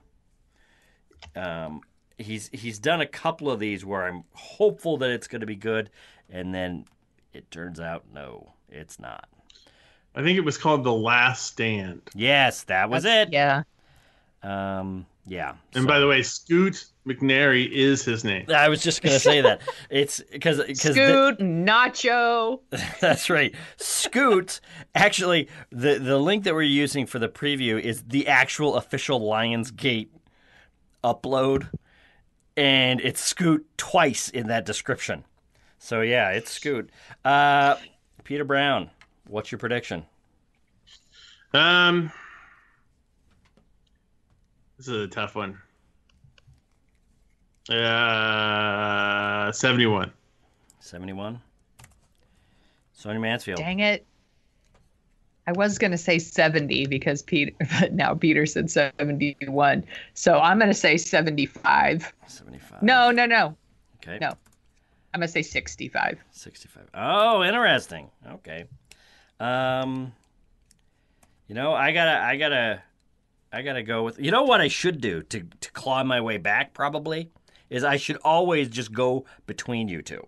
Um, he's he's done a couple of these where I'm hopeful that it's going to be good, and then it turns out no, it's not. I think it was called The Last Stand. Yes, that was it. Yeah. Um, yeah. And by the way, Scoot McNairy is his name. I was just gonna say that [LAUGHS] it's because because Scoot, Nacho. [LAUGHS] that's right. Scoot actually the the link that we're using for the preview is the actual official Lionsgate upload, and it's Scoot twice in that description. So yeah, it's Scoot. Uh, Peter Brown, what's your prediction? Um, this is a tough one. Uh, seventy-one. Seventy one. Sonia Mansfield. Dang it. I was going to say 70 because Peter, but now Peter said 71. So I'm going to say 75. Seventy five. No, no, no. Okay. No. I'm going to say 65. 65. Oh, interesting. Okay. Um you know, I got to I got to I got to go with You know what I should do to to claw my way back probably is I should always just go between you two.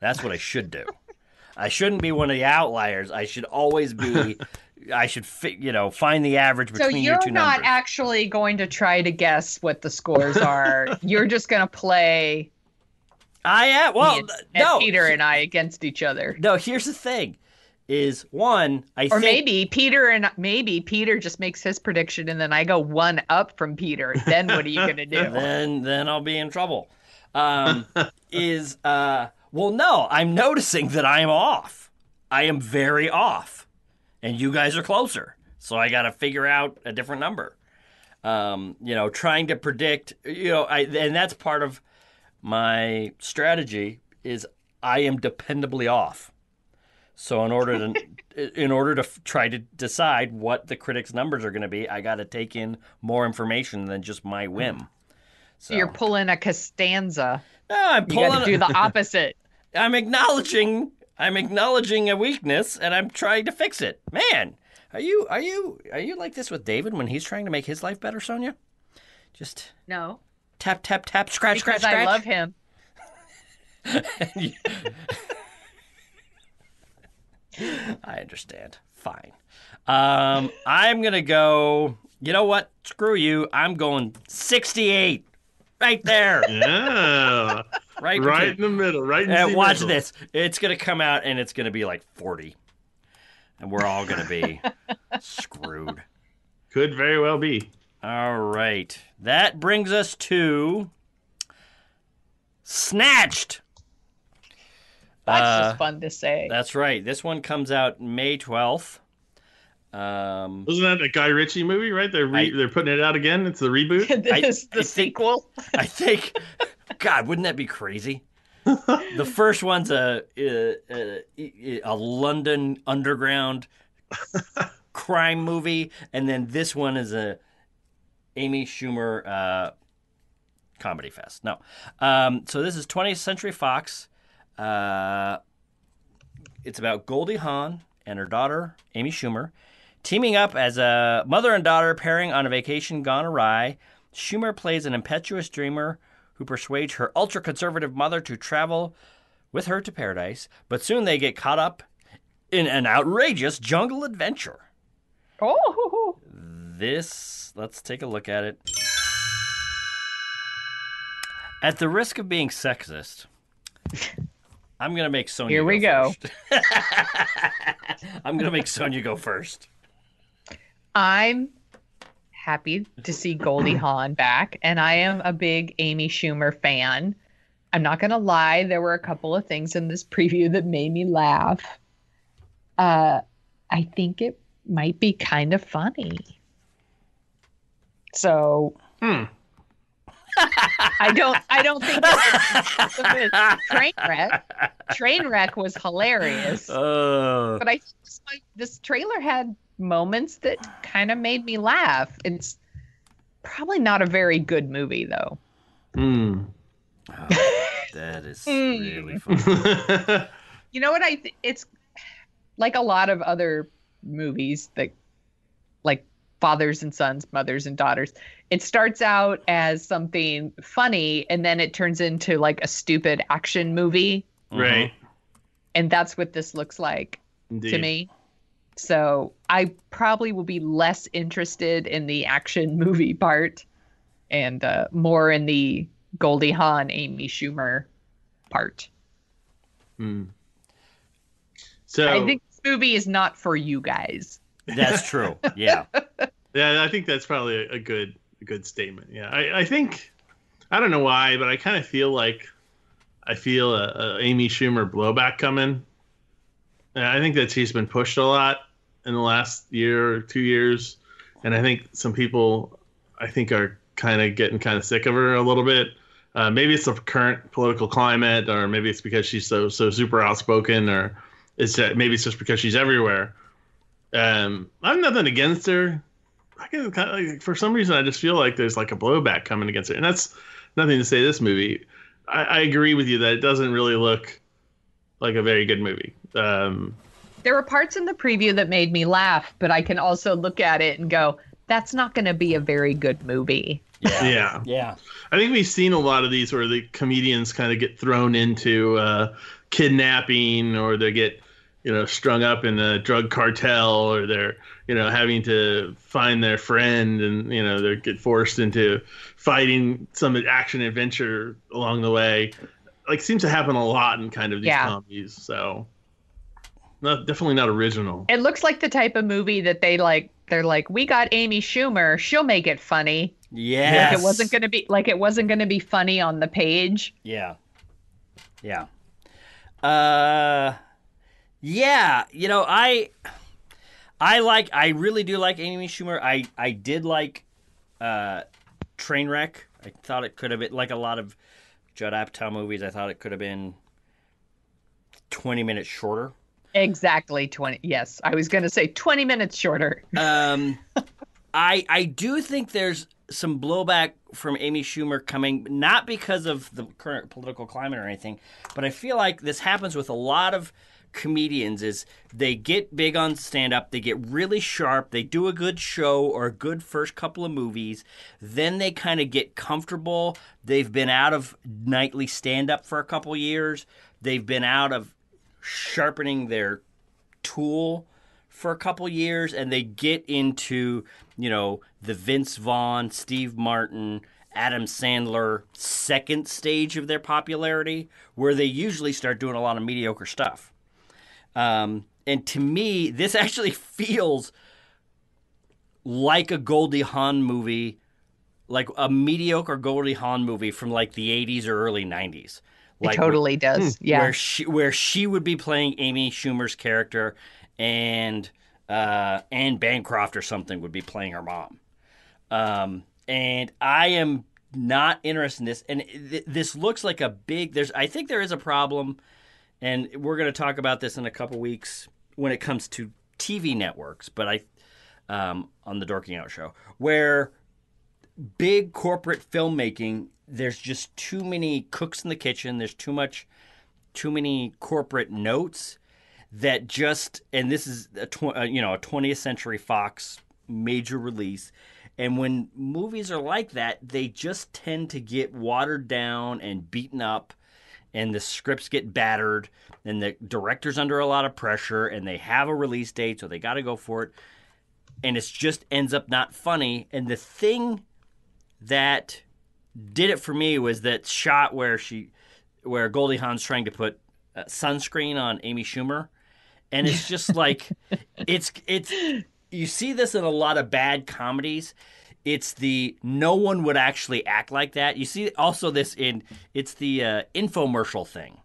That's what I should do. [LAUGHS] I shouldn't be one of the outliers. I should always be [LAUGHS] I should fi- you know, find the average between So you're your two not numbers. actually going to try to guess what the scores are. [LAUGHS] you're just going to play I am well and, no. and Peter and I against each other. No, here's the thing is one I Or think maybe Peter and maybe Peter just makes his prediction and then I go one up from Peter. Then what are you going to do? [LAUGHS] then then I'll be in trouble. Um, [LAUGHS] is uh, well, no, I'm noticing that I am off. I am very off, and you guys are closer. So I got to figure out a different number. Um, you know, trying to predict. You know, I and that's part of my strategy is I am dependably off. So in order to in order to f- try to decide what the critics' numbers are going to be, I got to take in more information than just my whim. So you're pulling a Costanza. No, I'm pulling. You got to do the [LAUGHS] opposite. I'm acknowledging. I'm acknowledging a weakness, and I'm trying to fix it. Man, are you are you are you like this with David when he's trying to make his life better, Sonia? Just No, tap tap tap, scratch because scratch I scratch. love him. [LAUGHS] [LAUGHS] I understand. Fine. Um, I'm gonna go. You know what? Screw you. I'm going 68. Right there. [LAUGHS] Yeah, Right. right in the middle. Right. In Uh, the watch middle. this. It's gonna come out and it's gonna be like 40. and we're all going to be screwed. Could very well be. All right. That brings us to Snatched. That's Uh, just fun to say. That's right. This one comes out May 12th. Um, Wasn't that a Guy Ritchie movie? Right? They're re- I- they're putting it out again. It's the reboot. [LAUGHS] this I the think- sequel. I think, God, wouldn't that be crazy? [LAUGHS] The first one's a a, a, a London underground crime movie, and then this one is a Amy Schumer uh, comedy fest. No, um, so this is 20th Century Fox. Uh, it's about Goldie Hawn and her daughter Amy Schumer teaming up as a mother and daughter pairing on a vacation gone awry. Schumer plays an impetuous dreamer who persuades her ultra conservative mother to travel with her to paradise, but soon they get caught up in an outrageous jungle adventure. Oh, This, let's take a look at it. At the risk of being sexist, I'm going to make Sonia Here we go. first. [LAUGHS] I'm going to make Sonia go first. I'm happy to see Goldie [CLEARS THROAT] Hawn back, and I am a big Amy Schumer fan. I'm not gonna lie, there were a couple of things in this [LAUGHS] preview that made me laugh. Uh, I think it might be kind of funny. So Hmm. [LAUGHS] I don't I don't think it's train wreck. Train wreck was hilarious. Uh, [LAUGHS] but I think this, might- this trailer had moments that kind of made me laugh. It's probably not a very good movie though. Hmm. that is [LAUGHS] Hmm. really funny. [LAUGHS] You know what I th- it's like a lot of other movies that like fathers and sons, mothers and daughters. It starts out as something funny and then it turns into like a stupid action movie right. and that's what this looks like. Indeed. to me. So I probably will be less interested in the action [LAUGHS] movie part and uh, more in the Goldie Hawn, Amy Schumer part. Hmm. So I think this movie is not for you guys. That's true. Yeah. [LAUGHS] Yeah, I think that's probably a, good a good statement. Yeah, I, I think I don't know why, but I kind of feel like I feel a, a Amy Schumer blowback coming. And I think that she's been pushed a lot in the last year or two years, and I think some people I think are kind of getting kind of sick of her a little bit. Uh, maybe it's the current political climate, or maybe it's because she's so so super outspoken, or it's that maybe it's just because she's everywhere. Um, I'm nothing against her. I can kind of like, for some reason I just feel like there's like a blowback coming against her, and that's nothing to say this movie. I, I agree with you that it doesn't really look like a very good movie. Um, There were parts in the preview that made me laugh, but I can also look at it and go, that's not going to be a very good movie. Yeah. yeah, Yeah. I think we've seen a lot of these where the comedians kind of get thrown into uh, kidnapping, or they get you know strung up in a drug cartel, or they're you know having to find their friend, and you know they get forced into fighting some action adventure along the way. Like seems to happen a lot in kind of these Yeah. comedies. So not definitely not original. It looks like the type of movie that they like. They're like, we got Amy Schumer. She'll make it funny. yeah Like it wasn't going to be like it wasn't going to be funny on the page. Yeah. Yeah. Uh yeah, you know, I I like I really do like Amy Schumer. I I did like uh Trainwreck. I thought it could have been like a lot of Judd Apatow movies. I thought it could have been 20 minutes shorter. Exactly 20. Yes, I was going to say 20 minutes shorter. Um, [LAUGHS] I I do think there's some blowback from Amy Schumer coming, not because of the current political climate or anything, but I feel like this happens with a lot of comedians is they get big on stand up, they get really sharp, they do a good show or a good first couple of movies, then they kind of get comfortable. They've been out of nightly stand up for a couple years. They've been out of sharpening their tool for a couple years and they get into, you know, the Vince Vaughn, Steve Martin, Adam Sandler second stage of their popularity where they usually start doing a lot of mediocre stuff. Um, and to me, this [LAUGHS] actually feels like a Goldie Hawn movie, like a mediocre Goldie Hawn movie from like the 80s or early 90s. It Like totally does. Yeah. where she where she would be playing Amy Schumer's character, and uh, Anne Bancroft or something would be playing her mom. Um, and I am not interested in this. And th- this looks like a big. There's I think there is a problem, and we're going to talk about this in a couple weeks when it comes to TV networks. But I um, on the Dorking Out show where big corporate filmmaking there's just too many cooks in the kitchen there's too much too many corporate notes that just and this is a tw- uh, you know a 20th century fox major release and when movies are like that they just tend to get watered down and beaten up and the scripts get battered and the director's under a lot of pressure and they have a release date so they got to go for it. And it just ends up not funny. And the thing that did it for me was that shot where she where Goldie Hawn's trying to put uh, sunscreen on Amy Schumer. And it's just like [LAUGHS] it's it's you see this in a lot of bad comedies it's the no one would actually act like that. You see also this in it's the uh, infomercial thing.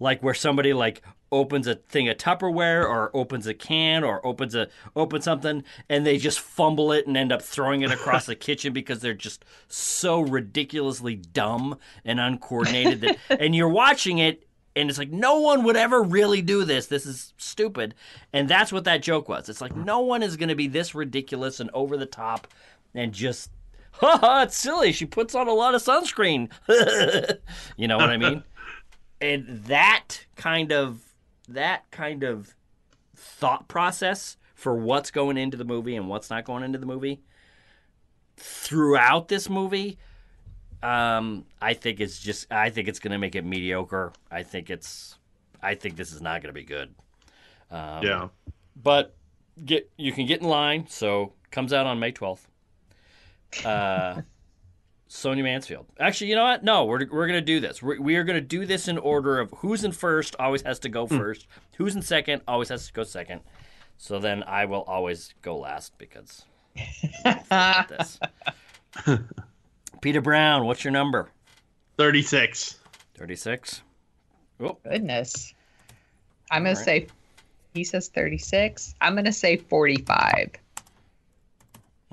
Like where somebody like opens a thing of Tupperware or opens a can or opens a open something and they just fumble it and end up throwing it across the [LAUGHS] kitchen because they're just so ridiculously dumb and uncoordinated that [LAUGHS] and you're watching it and it's like no one would ever really do this. This is stupid. And that's what that joke was. It's like no one is going to be this ridiculous and over the top and just [LAUGHS] ha ha! it's silly she puts on a lot of sunscreen [LAUGHS] you know what i mean [LAUGHS] and that kind of that kind of thought process for what's going into the movie and what's not going into the movie throughout this movie um, I think it's just I think it's going to make it mediocre. I think it's I think this is not going to be good. Um, yeah. but get you can get in line. So comes out on May twelfth. Uh, Sonia Mansfield. Actually, you know what? No, we're we're gonna do this. We're, we are gonna do this in order of who's in first always has to go first. Who's in second always has to go second. So then I will always go last because this. [LAUGHS] Peter Brown, what's your number? 36. Thirty six. Oh, Goodness. I'm going All to say, he says 36. I'm going to say 45.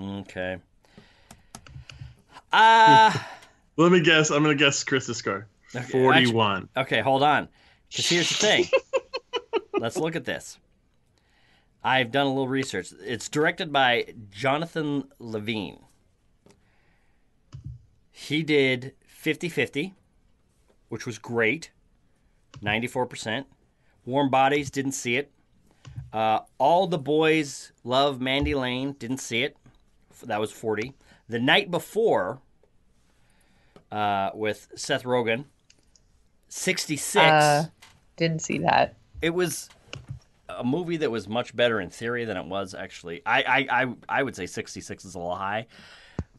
okay. Uh [LAUGHS] Let me guess. I'm going to guess Chris's score. Okay, 41. Okay, hold on. Because here's the thing. [LAUGHS] Let's look at this. I've done a little research. It's directed by Jonathan Levine. He did 50 50, which was great 94%. Warm Bodies, didn't see it. Uh, All the Boys Love Mandy Lane, didn't see it. That was 40. The Night Before, uh, with Seth Rogen, 66. Uh, didn't see that. it was a movie that was much better in theory than it was actually. I I, I, I would say 66 is a little high.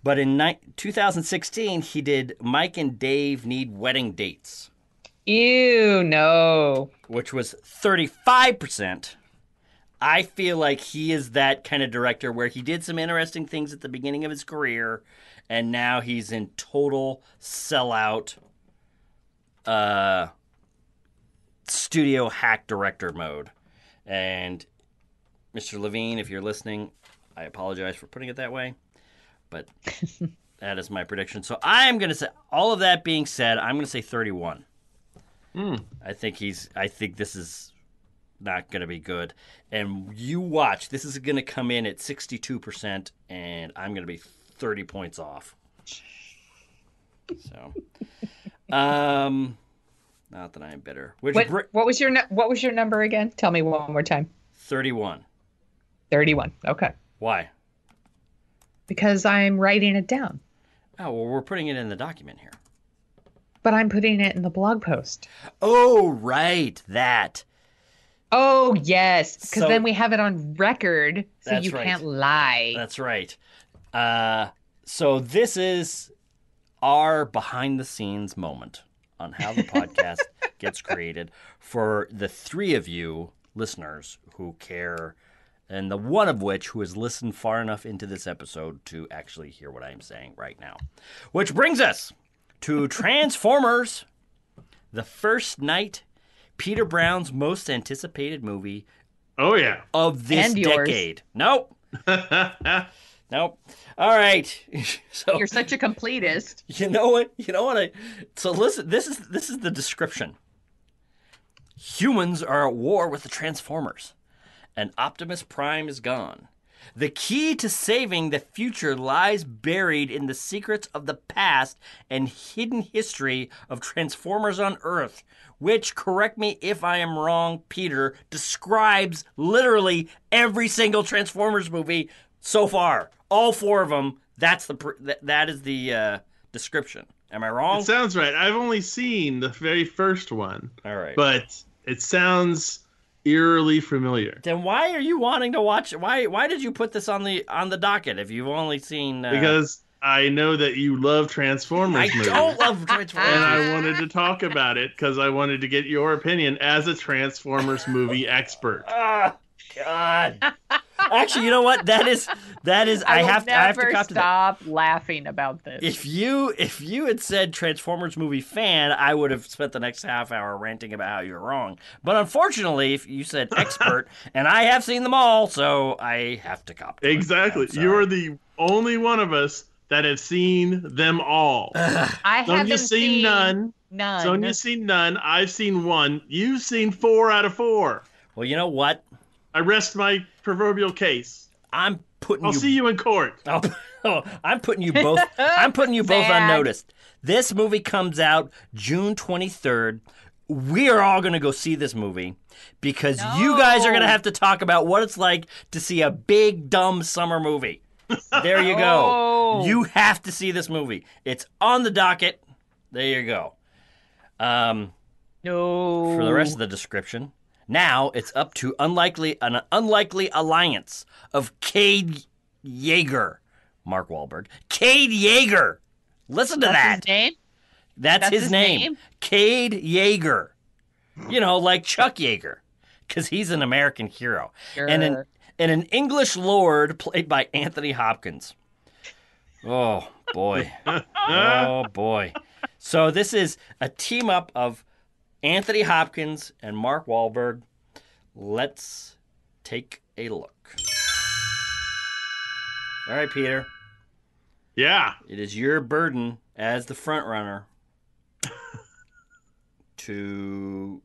But in ni- 2016, he did Mike and Dave Need Wedding Dates, Ew, no. which was 35%. I feel like he is that kind of director where he did some interesting things at the beginning of his career, and now he's in total sellout uh, studio hack director mode. And Mr. Levine, if you're listening, I apologize for putting it that way, but [LAUGHS] that is my prediction. So I'm going to say, all of that being said, I'm going to say 31. I think he's. I think this is not going to be good. And you watch. This is going to come in at 62%, and I'm going to be 30 points off. So, [LAUGHS] um, not that I'm bitter. Which What, br- what was your what was your number again? Tell me one more time. 31. 31. Okay. Why? Because I'm writing it down, Oh, well, we're putting it in the document here. but I'm putting it in the blog post. Oh, right. That. Oh, yes, because So- then we have it on record so you right. can't lie. That's right. Uh, so this is our behind the scenes moment on how the podcast [LAUGHS] gets created for the three of you listeners who care, and the one of which who has listened far enough into this episode to actually hear what I am saying right now. Which brings us to Transformers, the first night, Peter Brown's most anticipated movie Oh yeah. of this And yours. decade. Nope. [LAUGHS] Nope. All right. [LAUGHS] so You're such a completist. [LAUGHS] you know what? You know what? I so listen. This is this is the description. Humans are at war with the Transformers, and Optimus Prime is gone. The key to saving the future lies buried in the secrets of the past and hidden history of Transformers on Earth, which, correct me if I am wrong, Peter, describes literally every single Transformers movie so far. All four of them. That's the that, that is the uh, description. Am I wrong? It sounds right. I've only seen the very first one, All right. but it sounds eerily familiar then why are you wanting to watch? Why why did you put this on the on the docket if you've only seen? Uh, because I know that you love Transformers I movies. don't love [LAUGHS] Transformers. and I wanted to talk about it because I wanted to get your opinion as a Transformers movie [LAUGHS] expert. Ah, God. Actually, you know what? That is that is. I, will have to. I have to never cop to that. stop laughing about this. If you if you had said Transformers movie fan, I would have spent the next half hour ranting about how you're wrong. But unfortunately, if you said [LAUGHS] expert, and I have seen them all, so I have to cop. to. Exactly. I'm. You are the only one of us that have seen them all. [SIGHS] I haven't seen, seen none. None. Sonia's seen none. I've seen one. You've seen four out of four. Well, you know what? I rest my proverbial case. I'm putting I'll you see you in court. I'll, [LAUGHS] oh, I'm putting you both. [LAUGHS] I'm putting you both Sad. unnoticed. This movie comes out June 23rd. We are all going to go see this movie because you guys are going to have to talk about what it's like to see a big dumb summer movie. There you go. Oh. [LAUGHS] You have to see this movie. It's on the docket. There you go. Um, no. for the rest of the description. Now it's up to unlikely an unlikely alliance of Cade Yeager, Mark Wahlberg, Cade Yeager. Listen to That's that. his name? That's, That's his, his name. name? Cade Yeager. You know, like Chuck Yeager, because he's an American hero, and an and an English lord played by Anthony Hopkins. Oh boy, [LAUGHS] oh boy. So this is a team up of Anthony Hopkins and Mark Wahlberg. Let's take a look. All right, Peter. Yeah. It is your burden as the front runner [LAUGHS] to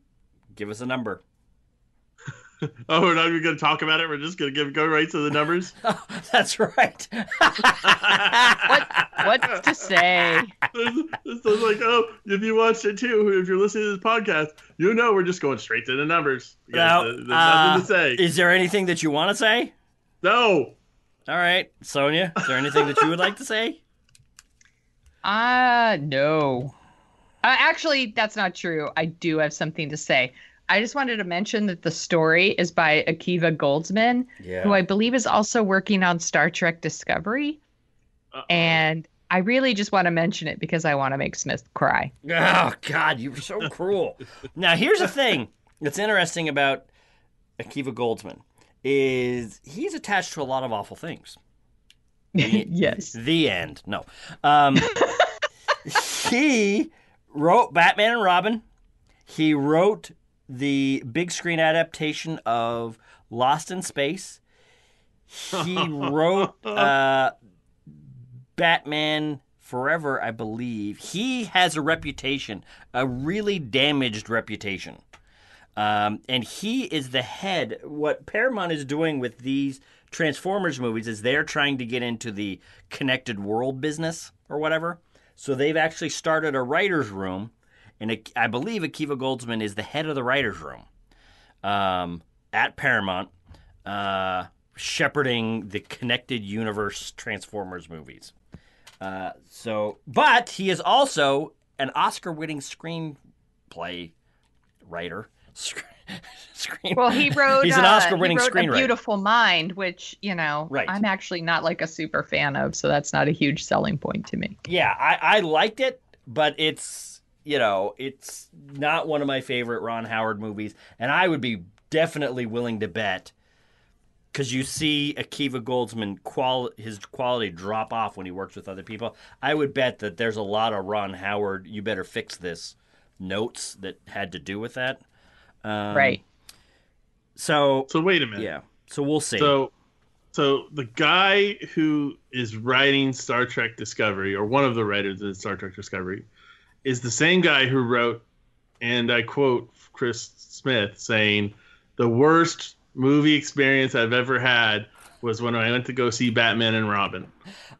give us a number. [LAUGHS] Oh, we're not even going to talk about it. We're just going to give go right to the numbers. [LAUGHS] That's right. [LAUGHS] What to say? It's just like, oh, if you watched it too, if you're listening to this podcast, you know we're just going straight to the numbers. Because Now, there- there's uh, nothing to say. Is there anything that you want to say? No. All right, Sonia, is there anything that you would like to say? Uh, no. Uh, actually, that's not true. I do have something to say. I just wanted to mention that the story is by Akiva Goldsman, Yeah. who I believe is also working on Star Trek Discovery. Uh-oh. And I really just want to mention it because I want to make Smith cry. Oh God, you're so cruel. [LAUGHS] now here's the thing that's interesting about Akiva Goldsman is he's attached to a lot of awful things. [LAUGHS] yes. The end. No. Um, [LAUGHS] he wrote Batman and Robin. He wrote the big screen adaptation of Lost in Space. He [LAUGHS] wrote uh, Batman Forever, I believe. He has a reputation, a really damaged reputation. Um, and he is the head. What Paramount is doing with these Transformers movies is they're trying to get into the connected world business or whatever. So they've actually started a writer's room, and I believe Akiva Goldsman is the head of the writer's room um, at Paramount, uh, shepherding the connected universe Transformers movies. Uh, so, but he is also an Oscar-winning screenplay writer. Sc- [LAUGHS] Screen. Well, he wrote. He's an uh, Oscar-winning he screenwriter. A Beautiful Mind, which you know, Right. I'm actually not like a super fan of, so that's not a huge selling point to me. Yeah, I, I liked it, but it's you know it's not one of my favorite Ron Howard movies, and I would be definitely willing to bet because you see Akiva Goldsman qual his quality drop off when he works with other people. I would bet that there's a lot of Ron Howard. You better fix this notes that had to do with that. Um, right. So So wait a minute. yeah. So we'll see. So, so the guy who is writing Star Trek Discovery, or one of the writers of Star Trek Discovery, is the same guy who wrote, and I quote Chris Smith saying, "The worst movie experience I've ever had was when I went to go see Batman and Robin."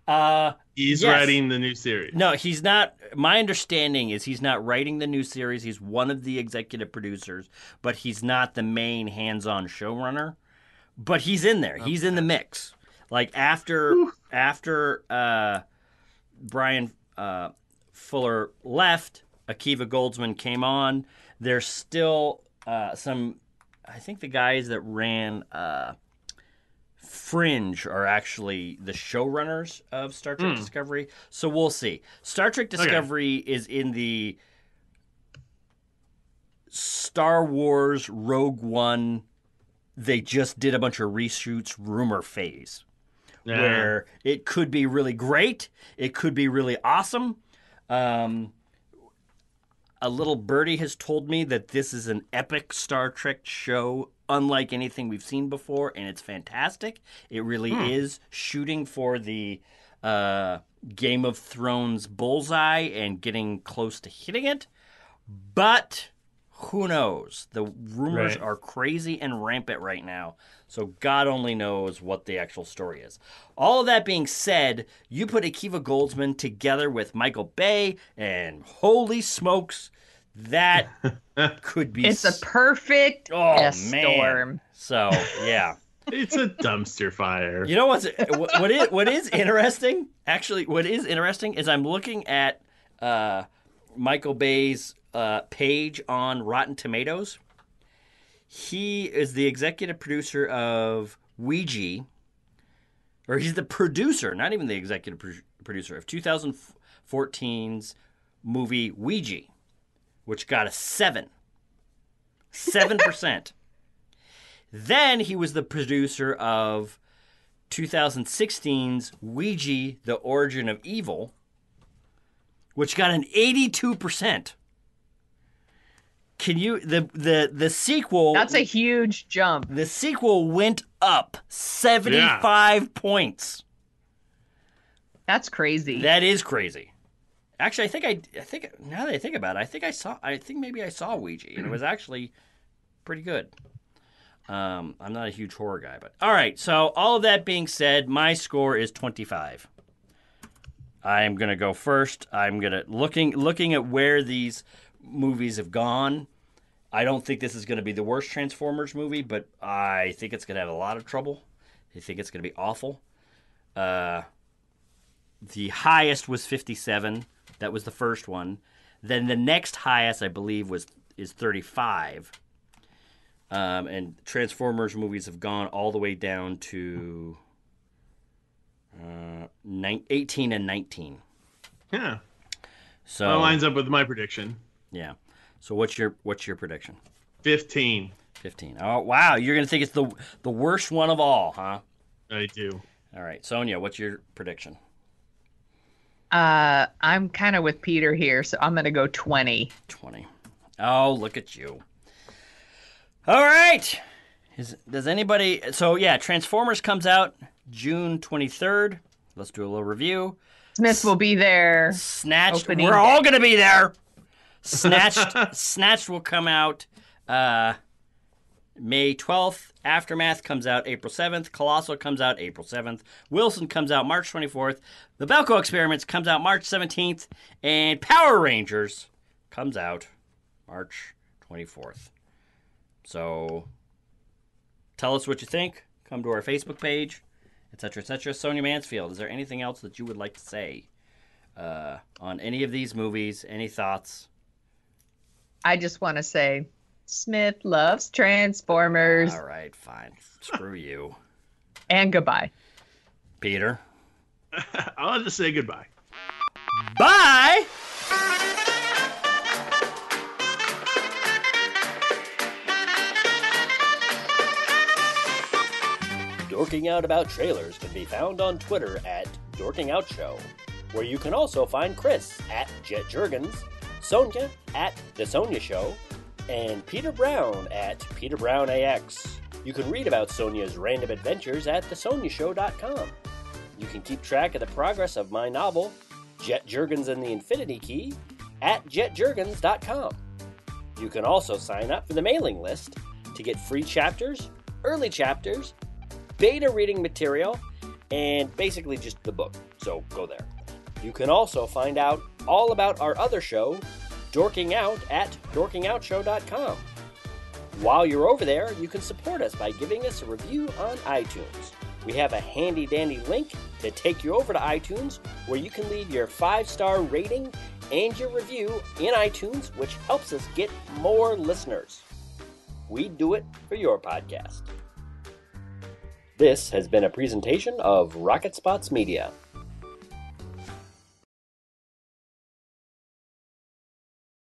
uh, He's Yes. writing the new series. No, he's not. My understanding is he's not writing the new series. He's one of the executive producers, but he's not the main hands-on showrunner. But he's in there. He's in the mix. Like after after uh, Bryan uh, Fuller left, Akiva Goldsman came on. There's still uh, some. I think the guys that ran. Uh, Fringe are actually the showrunners of Star Trek Hmm. Discovery. So we'll see. Star Trek Discovery is in the Star Wars Rogue One. They just did a bunch of reshoots rumor phase Yeah. where it could be really great, it could be really awesome. Um, a little birdie has told me that this is an epic Star Trek show, unlike anything we've seen before, and it's fantastic. It really is shooting for the uh, Game of Thrones bullseye and getting close to hitting it. But who knows? The rumors Right. are crazy and rampant right now. So God only knows what the actual story is. All of that being said, you put Akiva Goldsman together with Michael Bay, and holy smokes, that [LAUGHS] could be. It's a s- perfect oh man. storm. So yeah. [LAUGHS] it's a dumpster fire. You know what's what, what is what is interesting? Actually, what is interesting is I'm looking at uh, Michael Bay's uh, page on Rotten Tomatoes. He is the executive producer of Ouija, or he's the producer, not even the executive pro- producer of 2014's movie Ouija, which got a seven, seven percent. [LAUGHS] Then he was the producer of 2016's Ouija: The Origin of Evil, which got an 82%. Can you the the the sequel That's a huge jump. the sequel went up 75 points. That's crazy. That is crazy. Actually, I think I, I think now that I think about it, I think I saw. I think maybe I saw Ouija, and it was actually pretty good. Um, I'm not a huge horror guy, but all right. So all of that being said, my score is 25. I'm gonna go first. I'm gonna looking looking at where these movies have gone. I don't think this is going to be the worst Transformers movie, but I think it's going to have a lot of trouble. I think it's going to be awful. Uh, the highest was 57. That was the first one. Then the next highest, I believe, was is 35. Um, and Transformers movies have gone all the way down to uh, nine, 18 and 19. Yeah. So That lines up with my prediction. yeah. So what's your what's your prediction? 15. 15. Oh wow, you're gonna think it's the the worst one of all, huh? I do. All right, Sonia, what's your prediction? Uh, I'm kind of with Peter here, so I'm gonna go 20. 20. Oh, look at you. All right. Is, does anybody? So yeah, Transformers comes out June 23rd. Let's do a little review. Smith will be there. Snatched. We're day. all gonna be there. [LAUGHS] Snatched. Snatched will come out uh, May 12th. Aftermath comes out April 7th. Colossal comes out April 7th. Wilson comes out March 24th. The Belko Experiments comes out March 17th, and Power Rangers comes out March 24th. So tell us what you think. Come to our Facebook page, etc., etc. Sonia Mansfield, is there anything else that you would like to say uh, on any of these movies? Any thoughts? I just want to say, Smith loves Transformers. All right, fine. Screw [LAUGHS] you, And goodbye. Peter. [LAUGHS] I'll just say goodbye. Bye. Dorking Out About Trailers can be found on Twitter at Dorking Out Show, where you can also find Chris at Jet Jurgens, Sonia at The Sonia Show, and Peter Brown at Peter Brown AX. You can read about Sonia's random adventures at thesoniashow.com. You can keep track of the progress of my novel, Jet Jurgens and the Infinity Key, at jetjurgens.com. You can also sign up for the mailing list to get free chapters, early chapters, beta reading material, and basically just the book. So go there. You can also find out all about our other show, Dorking Out, at dorkingoutshow.com. While you're over there, you can support us by giving us a review on iTunes. We have a handy dandy link to take you over to iTunes where you can leave your five star rating and your review in iTunes, which helps us get more listeners. We do it for your podcast. This has been a presentation of Rocket Spots Media.